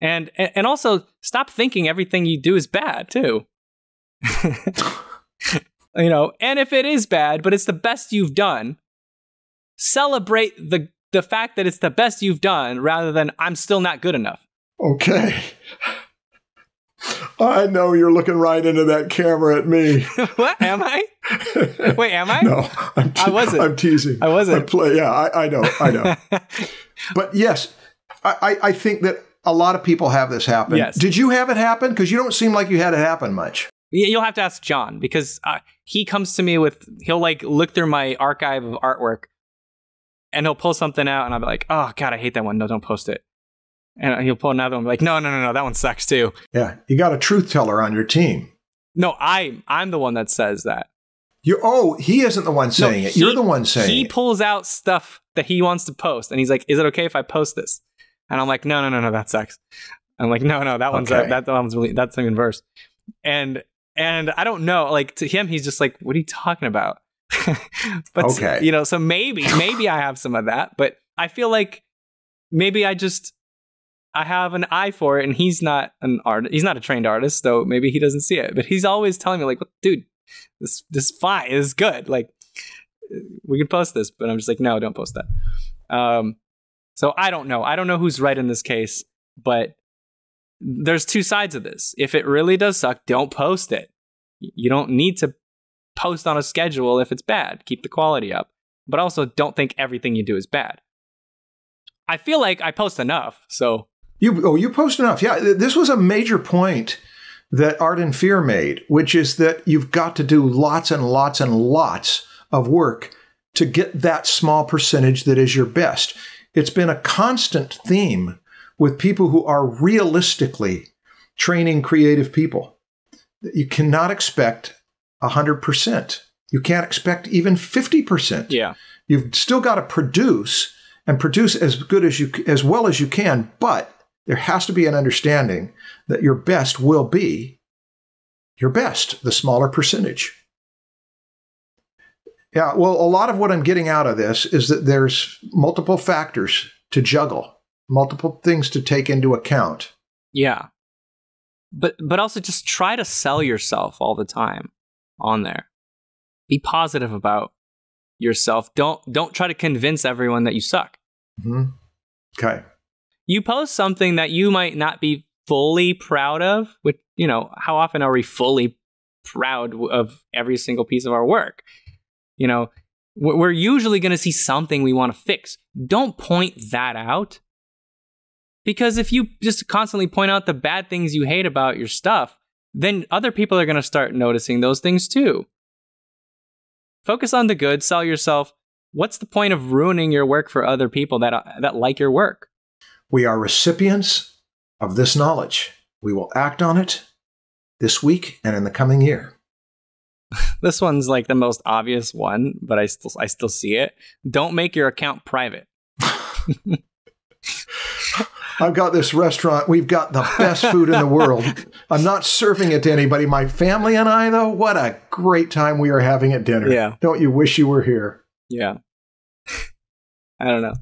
And and also stop thinking everything you do is bad too. you know, and if it is bad, but it's the best you've done, celebrate the the fact that it's the best you've done rather than I'm still not good enough. Okay. I know you're looking right into that camera at me. what am I? Wait, am I? no, I'm I wasn't. I'm teasing. I wasn't. I play, yeah, I, I know. I know. but yes, I, I, think that a lot of people have this happen. Yes. Did you have it happen? Because you don't seem like you had it happen much. You'll have to ask John because uh, he comes to me with he'll like look through my archive of artwork, and he'll pull something out, and I'll be like, "Oh God, I hate that one. No, don't post it." And he'll pull another one, like, "No, no, no, no, that one sucks too." Yeah, you got a truth teller on your team. No, I I'm the one that says that. You oh, he isn't the one saying No, it. You're the one saying He pulls out stuff that he wants to post, and he's like, "Is it okay if I post this?" And I'm like, "No, no, no, no, that sucks." I'm like, "No, no, that one's Okay. that one's really that's even worse." And and I don't know, like to him, he's just like, "What are you talking about?" but Okay. you know, so maybe maybe I have some of that, but I feel like maybe I just I have an eye for it, and he's not an artist. He's not a trained artist, so maybe he doesn't see it. But he's always telling me like, "Dude, this this is fine. This is good. Like, we can post this." But I'm just like, "No, don't post that." Um, so I don't know. I don't know who's right in this case, but there's two sides of this. If it really does suck, don't post it. You don't need to post on a schedule if it's bad. Keep the quality up, but also don't think everything you do is bad. I feel like I post enough, so You oh, you post enough. Yeah, th- this was a major point that Art and Fear made, which is that you've got to do lots and lots and lots of work to get that small percentage that is your best. It's been a constant theme with people who are realistically training creative people. You cannot expect 100%. You can't expect even 50%. yeah. You've still got to produce and produce as good as you as well as you can, but there has to be an understanding that your best will be your best, the smaller percentage. Yeah, well, a lot of what I'm getting out of this is that there's multiple factors to juggle, multiple things to take into account. Yeah. But but also just try to sell yourself all the time on there. Be positive about yourself. Don't don't try to convince everyone that you suck. Mhm. Okay. You post something that you might not be fully proud of, which you know, how often are we fully proud of every single piece of our work? You know, we're usually going to see something we want to fix. Don't point that out. Because if you just constantly point out the bad things you hate about your stuff, then other people are going to start noticing those things too. Focus on the good, sell yourself. What's the point of ruining your work for other people that that like your work? We are recipients of this knowledge. We will act on it this week and in the coming year. This one's like the most obvious one, but I still I still see it. Don't make your account private. I've got this restaurant. We've got the best food in the world. I'm not serving it to anybody. My family and I, though, what a great time we are having at dinner. Yeah. Don't you wish you were here? Yeah. I don't know.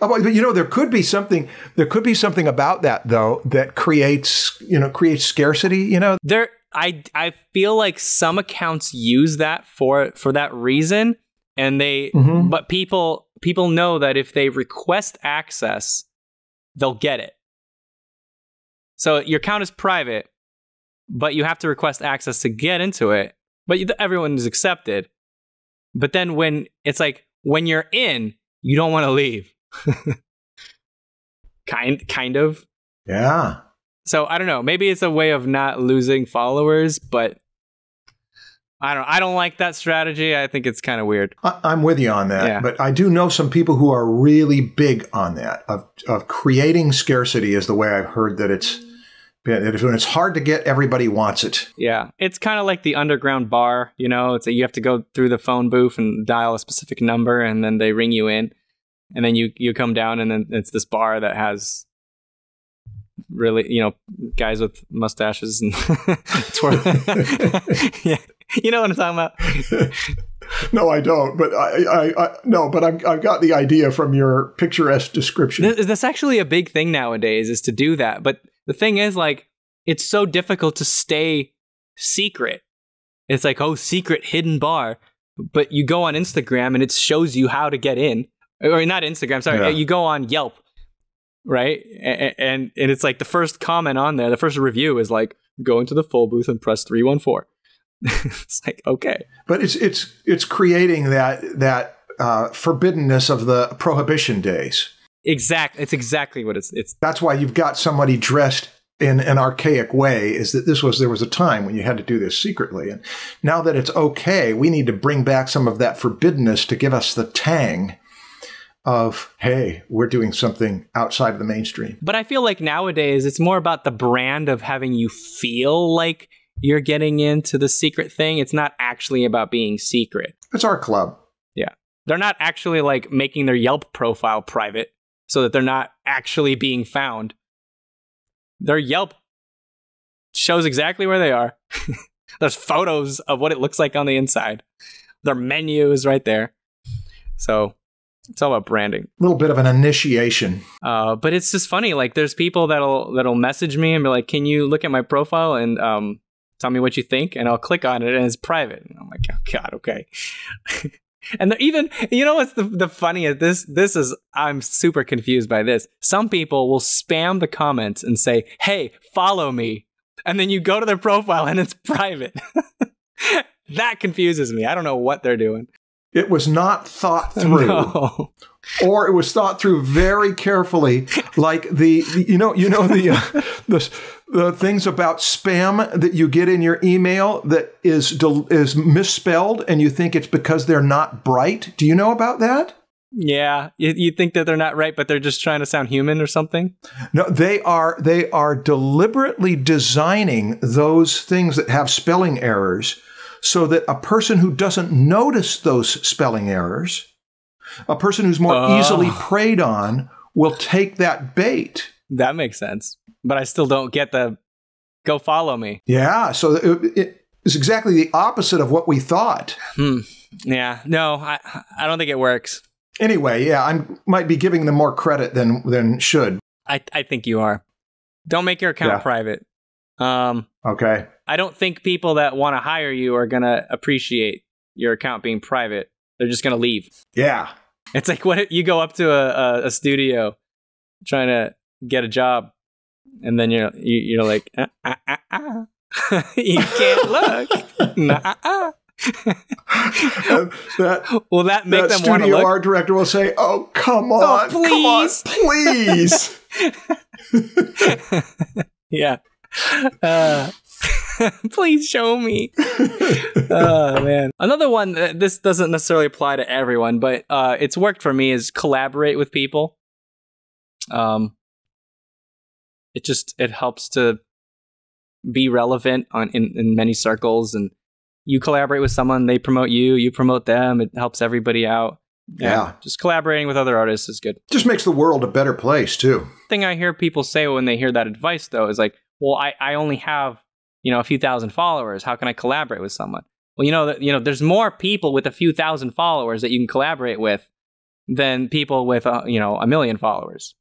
Oh, but you know, there could be something. There could be something about that, though, that creates, you know, creates scarcity. You know, There I I feel like some accounts use that for for that reason and they Mhm. but people people know that if they request access they'll get it. So your account is private, but you have to request access to get into it. But everyone is accepted. But then when it's like when you're in, you don't want to leave. kind kind of. yeah. So I don't know. Maybe it's a way of not losing followers, but I don't. I don't like that strategy. I think it's kind of weird. I, I'm with you on that, Yeah. but I do know some people who are really big on that of of creating scarcity. Is the way I've heard that it's been. That when it's hard to get, everybody wants it. Yeah, it's kind of like the underground bar. You know, it's a, you have to go through the phone booth and dial a specific number, and then they ring you in, and then you you come down, and then it's this bar that has really you know guys with mustaches and twirl. yeah, you know what I'm talking about. no, I don't. But I, I, I no, but I'm, I've got the idea from your picturesque description. Th- That's actually a big thing nowadays is to do that. But the thing is, like, it's so difficult to stay secret. It's like, oh, secret hidden bar. But you go on Instagram and it shows you how to get in. Or not Instagram, sorry. Yeah. You go on Yelp, right? And, and and it's like the first comment on there, the first review is like, go into the full booth and press 314. it's like, okay. But it's it's it's creating that that uh, forbiddenness of the prohibition days. Exact. It's exactly what it's. It's That's why you've got somebody dressed in an archaic way. Is that this was there was a time when you had to do this secretly, and now that it's okay, we need to bring back some of that forbiddenness to give us the tang of hey, we're doing something outside of the mainstream. But I feel like nowadays it's more about the brand of having you feel like you're getting into the secret thing. It's not actually about being secret. It's our club. Yeah. They're not actually like making their Yelp profile private so that they're not actually being found. Their Yelp shows exactly where they are. There's photos of what it looks like on the inside. Their menu is right there. So it's all about branding. A little bit of an initiation. Uh, but it's just funny. Like, there's people that'll that'll message me and be like, "Can you look at my profile and um, tell me what you think?" And I'll click on it, and it's private. And I'm like, "Oh God, okay." and even, you know, what's the the funniest? This this is I'm super confused by this. Some people will spam the comments and say, "Hey, follow me," and then you go to their profile and it's private. that confuses me. I don't know what they're doing. It was not thought through. No. or it was thought through very carefully like the you know you know the uh, the the things about spam that you get in your email that is is misspelled and you think it's because they're not bright do you know about that Yeah, you, you think that they're not right, but they're just trying to sound human or something. no they are they are deliberately designing those things that have spelling errors so that a person who doesn't notice those spelling errors a person who's more Oh. easily preyed on will take that bait That makes sense, but I still don't get the go follow me. Yeah, so it, it is exactly the opposite of what we thought. Hmm. Yeah, no, I I don't think it works. Anyway, yeah, I might be giving them more credit than than should. I I think you are. Don't make your account Yeah. private. Um, Okay, I don't think people that want to hire you are gonna appreciate your account being private. They're just gonna leave. yeah, It's like what if you go up to a, a, a studio trying to get a job, and then you're you, you're like, uh, uh, uh, uh. you can't look. Nuh-uh. And that Will that make that them want to studio look? art director will say, "Oh, come on, come on, please." please." yeah. Uh, please show me. oh man. Another one. That this doesn't necessarily apply to everyone, but uh, it's worked for me. Is collaborate with people. Um, it just it helps to be relevant on in, in many circles and you collaborate with someone they promote you you promote them it helps everybody out Yeah. just collaborating with other artists is good Just makes the world a better place, too. thing i hear people say when they hear that advice though is like well i, I only have you know a few thousand followers how can i collaborate with someone well you know you know there's more people with a few thousand followers that you can collaborate with than people with uh, you know a million followers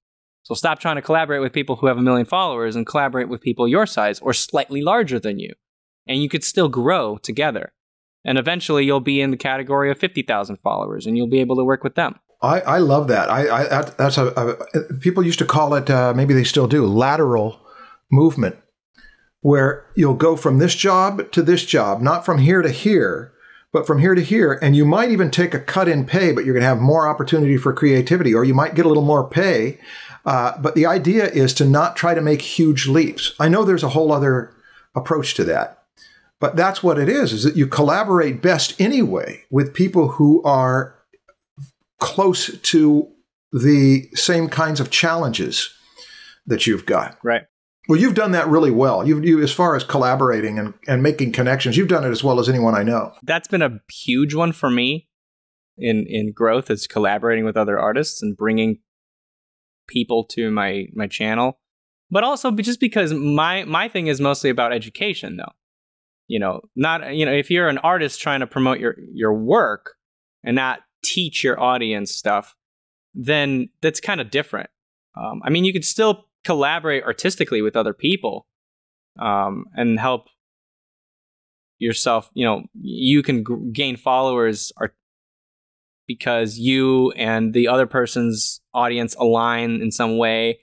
so stop trying to collaborate with people who have a million followers and collaborate with people your size or slightly larger than you. And you could still grow together. And eventually you'll be in the category of 50,000 followers and you'll be able to work with them. I, I love that. I, I that's a, a people used to call it. Uh, maybe they still do lateral movement, where you'll go from this job to this job, not from here to here, but from here to here, and you might even take a cut in pay, but you're going to have more opportunity for creativity, or you might get a little more pay. Uh, but the idea is to not try to make huge leaps. I know there's a whole other approach to that, but that's what it is: is that you collaborate best anyway with people who are close to the same kinds of challenges that you've got. Right. Well, you've done that really well. You've, you, as far as collaborating and, and making connections, you've done it as well as anyone I know. That's been a huge one for me in in growth is collaborating with other artists and bringing people to my my channel. But also just because my my thing is mostly about education though. You know, not you know, if you're an artist trying to promote your your work and not teach your audience stuff, then that's kind of different. Um, I mean, you could still collaborate artistically with other people um, and help yourself. You know, you can g- gain followers art- because you and the other person's audience align in some way,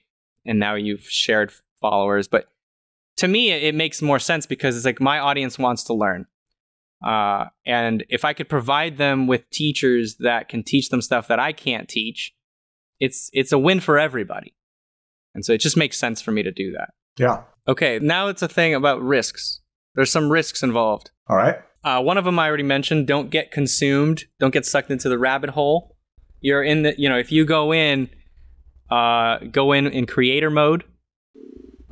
and now you've shared followers. But to me, it, it makes more sense because it's like my audience wants to learn. Uh, and if I could provide them with teachers that can teach them stuff that I can't teach, it's it's a win for everybody. And so it just makes sense for me to do that. Yeah. Okay, now it's a thing about risks. There's some risks involved. All right. Uh, one of them I already mentioned. Don't get consumed. Don't get sucked into the rabbit hole. You're in the, you know, if you go in, uh, go in in creator mode.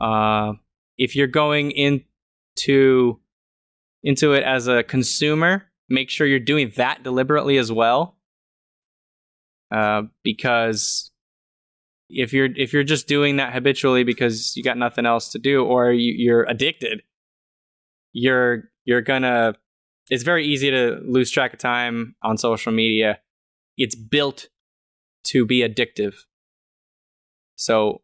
Uh, if you're going into into it as a consumer, make sure you're doing that deliberately as well. Uh, because if you're if you're just doing that habitually because you got nothing else to do or you, you're addicted, you're you're gonna. It's very easy to lose track of time on social media. It's built to be addictive. So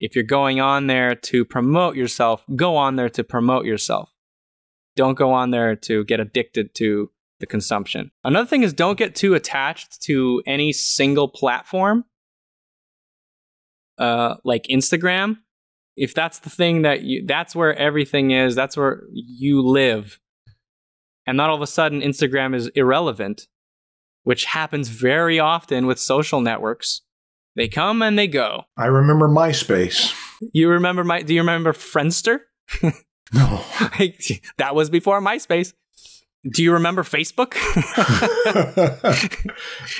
if you're going on there to promote yourself, go on there to promote yourself. Don't go on there to get addicted to the consumption. Another thing is don't get too attached to any single platform, uh, like Instagram. If that's the thing that you, that's where everything is, that's where you live. And not all of a sudden Instagram is irrelevant, which happens very often with social networks. They come and they go. I remember MySpace. You remember my? Do you remember Friendster? No. that was before MySpace. Do you remember Facebook?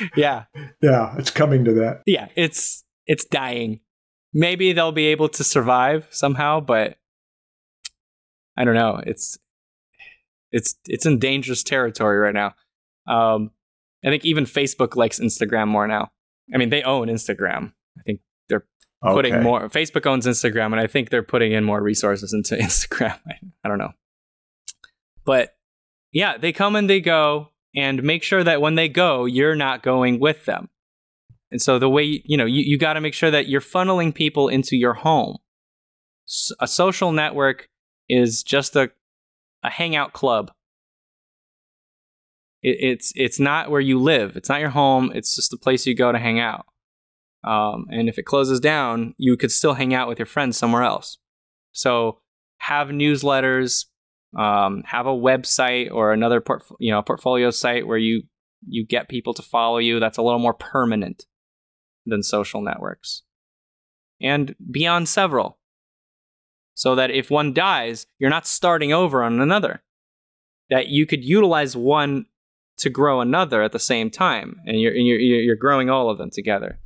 yeah, yeah, it's coming to that. yeah. It's it's dying. Maybe they'll be able to survive somehow, but I don't know. It's it's it's in dangerous territory right now. Um, I think even Facebook likes Instagram more now. I mean, they own Instagram. I think they're putting Okay. more Facebook owns Instagram and I think they're putting in more resources into Instagram. I, I don't know. But yeah, they come and they go and make sure that when they go, you're not going with them. And so the way you know, you, you got to make sure that you're funneling people into your home. S- a social network is just a a hangout club. It, it's it's not where you live. It's not your home. It's just a place you go to hang out. Um, and if it closes down, you could still hang out with your friends somewhere else. So have newsletters, um, have a website or another you know portfolio site where you you get people to follow you. That's a little more permanent than social networks. and beyond several. So that if one dies, you're not starting over on another. That you could utilize one to grow another at the same time, and you're, you're, you're growing all of them together.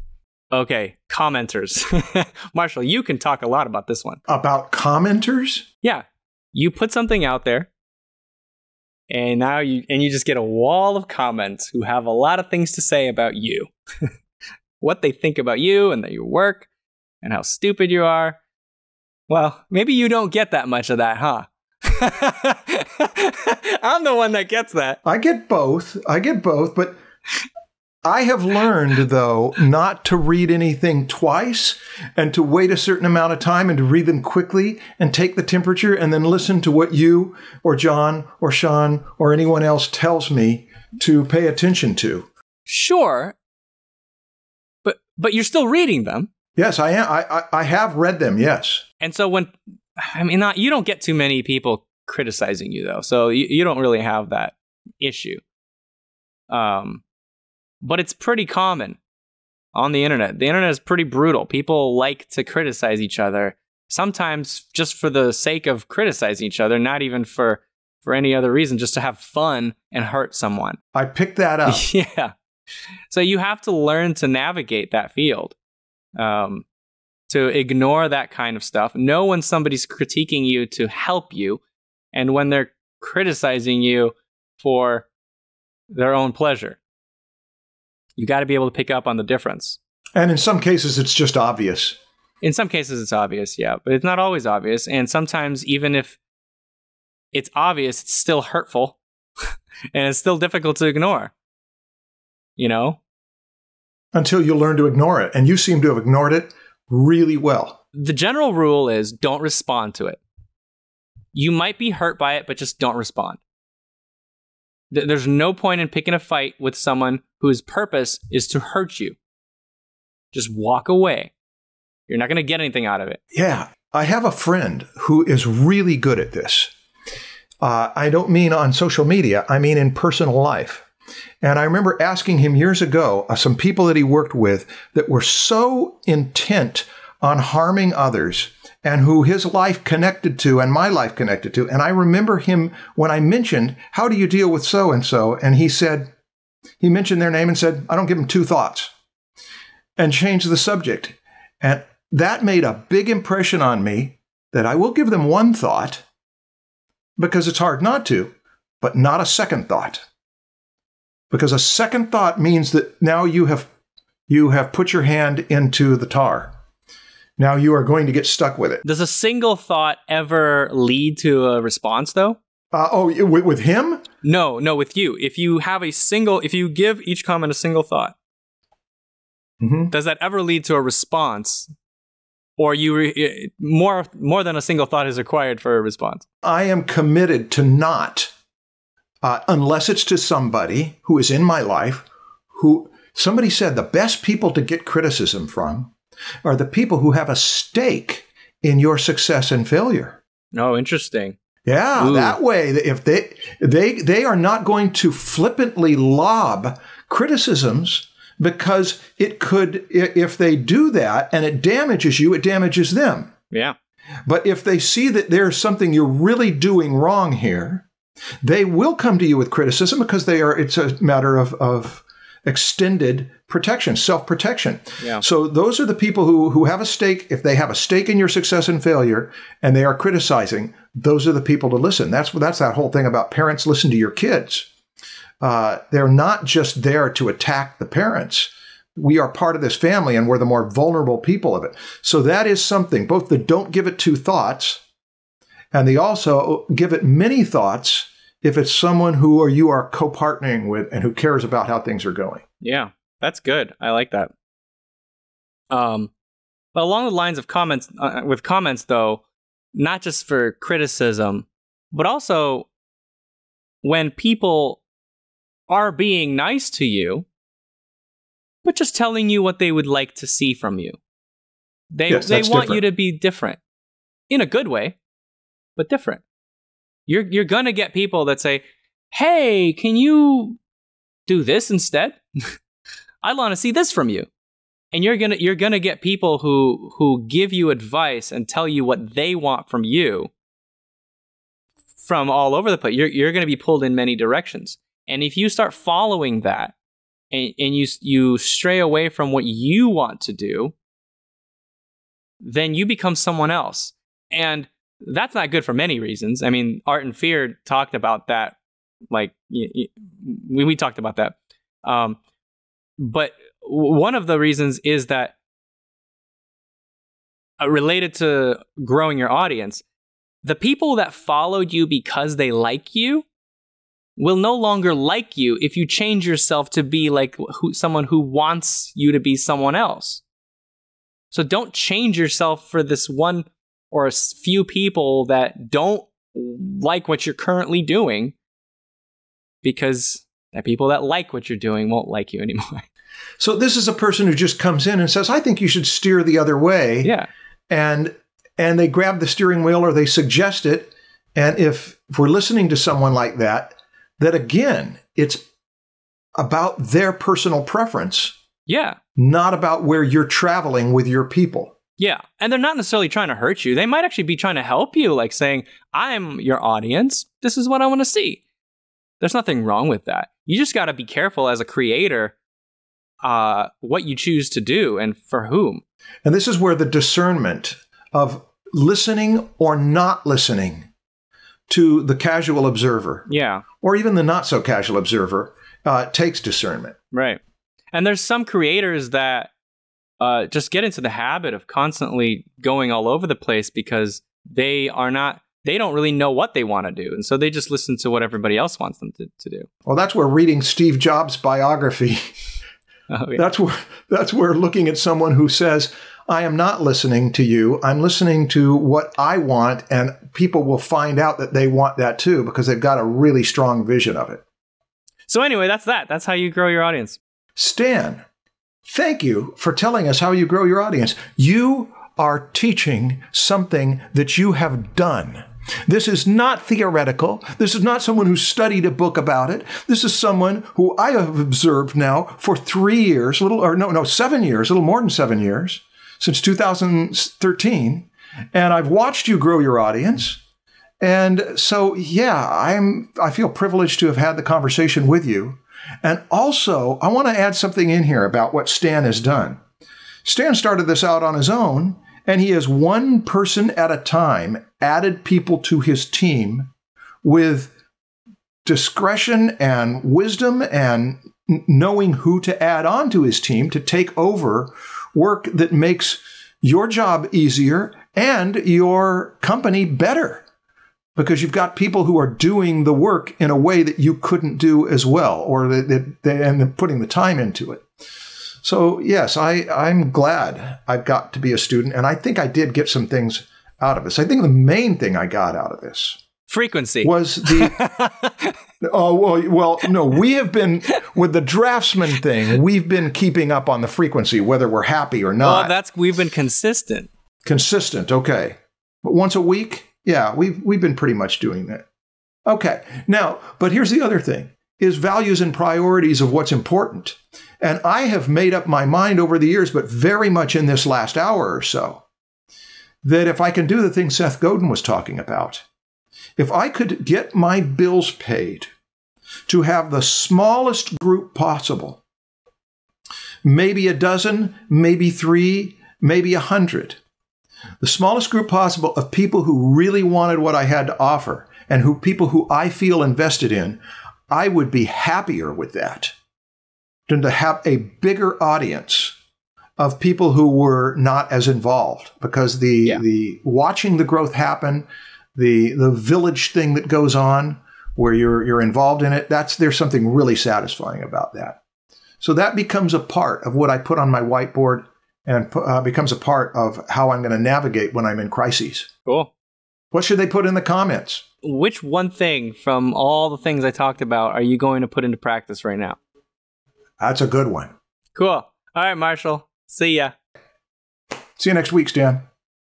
Okay, commenters. Marshall, you can talk a lot about this one. About commenters? Yeah. You put something out there, and now you and you just get a wall of comments who have a lot of things to say about you. what they think about you and that your work and how stupid you are. Well, maybe you don't get that much of that, huh? I'm the one that gets that. I get both. I get both, but I have learned, though, not to read anything twice and to wait a certain amount of time and to read them quickly and take the temperature and then listen to what you or John or Sean or anyone else tells me to pay attention to. Sure. But but you're still reading them. Yes, I am. I, I, I have read them, yes. And so when I mean not you don't get too many people criticizing you though. So you, you don't really have that issue. Um but it's pretty common on the internet. The internet is pretty brutal. People like to criticize each other, sometimes just for the sake of criticizing each other, not even for for any other reason, just to have fun and hurt someone. I picked that up. yeah. So you have to learn to navigate that field. Um, to ignore that kind of stuff. Know when somebody's critiquing you to help you, and when they're criticizing you for their own pleasure you got to be able to pick up on the difference. And in some cases, it's just obvious. In some cases, it's obvious, yeah, but it's not always obvious. And sometimes, even if it's obvious, it's still hurtful and it's still difficult to ignore. You know? Until you learn to ignore it. And you seem to have ignored it really well. The general rule is don't respond to it. You might be hurt by it, but just don't respond. There's no point in picking a fight with someone whose purpose is to hurt you. Just walk away. You're not going to get anything out of it. Yeah. I have a friend who is really good at this. Uh, I don't mean on social media, I mean in personal life. And I remember asking him years ago, uh, some people that he worked with that were so intent on harming others and who his life connected to and my life connected to. And I remember him when I mentioned, How do you deal with so and so? And he said, He mentioned their name and said, I don't give them two thoughts and changed the subject. And that made a big impression on me that I will give them one thought because it's hard not to, but not a second thought. Because a second thought means that now you have you have put your hand into the tar now you are going to get stuck with it. Does a single thought ever lead to a response, though? Uh, oh, with, him? No, no, with you. If you have a single, if you give each comment a single thought, mm-hmm. does that ever lead to a response? Or you re- more more than a single thought is required for a response? I am committed to not, uh, unless it's to somebody who is in my life, who somebody said the best people to get criticism from are the people who have a stake in your success and failure. Oh, interesting. Yeah, Ooh. that way if they they they are not going to flippantly lob criticisms because it could if they do that and it damages you, it damages them. Yeah. But if they see that there's something you're really doing wrong here, they will come to you with criticism because they are it's a matter of of extended protection, self protection. Yeah. So those are the people who, who have a stake. If they have a stake in your success and failure and they are criticizing, those are the people to listen. That's, that's that whole thing about parents listen to your kids. Uh, they're not just there to attack the parents. We are part of this family and we're the more vulnerable people of it. So that is something, both the don't give it two thoughts and they also give it many thoughts if it's someone who or you are co-partnering with and who cares about how things are going. Yeah, that's good. I like that. Um, but along the lines of comments, uh, with comments though, not just for criticism, but also when people are being nice to you, but just telling you what they would like to see from you. They yes, they want different. you to be different in a good way, but different. You're you're gonna get people that say, "Hey, can you do this instead? I want to see this from you." and you're gonna you're gonna get people who who give you advice and tell you what they want from you from all over the place. You're you're gonna be pulled in many directions, and if you start following that, and, and you you stray away from what you want to do, then you become someone else, and that's not good for many reasons. I mean, Art and Fear talked about that, like we we talked about that, um, but one of the reasons is that uh, related to growing your audience, the people that followed you because they like you will no longer like you if you change yourself to be like who, someone who wants you to be someone else. So don't change yourself for this one or a few people that don't like what you're currently doing because the people that like what you're doing won't like you anymore. So this is a person who just comes in and says, "I think you should steer the other way." Yeah. And and they grab the steering wheel or they suggest it. And if, if we're listening to someone like that, that again, it's about their personal preference, Yeah. not about where you're traveling with your people. Yeah. And they're not necessarily trying to hurt you. They might actually be trying to help you, like saying, I'm your audience. This is what I want to see. There's nothing wrong with that. You just got to be careful as a creator uh, what you choose to do and for whom. And this is where the discernment of listening or not listening to the casual observer, Yeah. or even the not so casual observer, uh, takes discernment. Right. And there's some creators that uh, just get into the habit of constantly going all over the place because they are not, they don't really know what they want to do. And so they just listen to what everybody else wants them to, to do. Well, that's where reading Steve Jobs' biography Oh, yeah. That's where that's where looking at someone who says, "I am not listening to you. I'm listening to what I want," and people will find out that they want that too because they've got a really strong vision of it. So anyway, that's that. That's how you grow your audience. Stan, thank you for telling us how you grow your audience. You are teaching something that you have done. This is not theoretical. This is not someone who studied a book about it. This is someone who I have observed now for three years, little or no, no, seven years, a little more than seven years, since 2013. And I've watched you grow your audience. And so, yeah, I'm, I feel privileged to have had the conversation with you. And also, I want to add something in here about what Stan has done. Stan started this out on his own, and he has one person at a time added people to his team with discretion and wisdom and knowing who to add on to his team to take over work that makes your job easier and your company better because you've got people who are doing the work in a way that you couldn't do as well or that, that, that and they're putting the time into it. So yes I, i'm glad i've got to be a student and i think i did get some things out of this. I think the main thing i got out of this Frequency. was the oh well, well no we have been with the draftsman thing we've been keeping up on the frequency whether we're happy or not. well, that's we've been consistent. consistent okay. But once a week yeah we've we've been pretty much doing that. Okay now but here's the other thing is values and priorities of what's important. And i have made up my mind over the years but very much in this last hour or so that if i can do the thing seth godin was talking about if i could get my bills paid to have the smallest group possible maybe a dozen maybe three maybe a hundred the smallest group possible of people who really wanted what I had to offer and who people who I feel invested in, I would be happier with that than to have a bigger audience of people who were not as involved because the Yeah. the watching the growth happen, the the village thing that goes on where you're you're involved in it, that's there's something really satisfying about that. So that becomes a part of what I put on my whiteboard and uh, becomes a part of how I'm going to navigate when I'm in crises. Cool. What should they put in the comments? Which one thing from all the things I talked about are you going to put into practice right now? That's a good one. Cool. All right, Marshall. See ya. See you next week, Stan.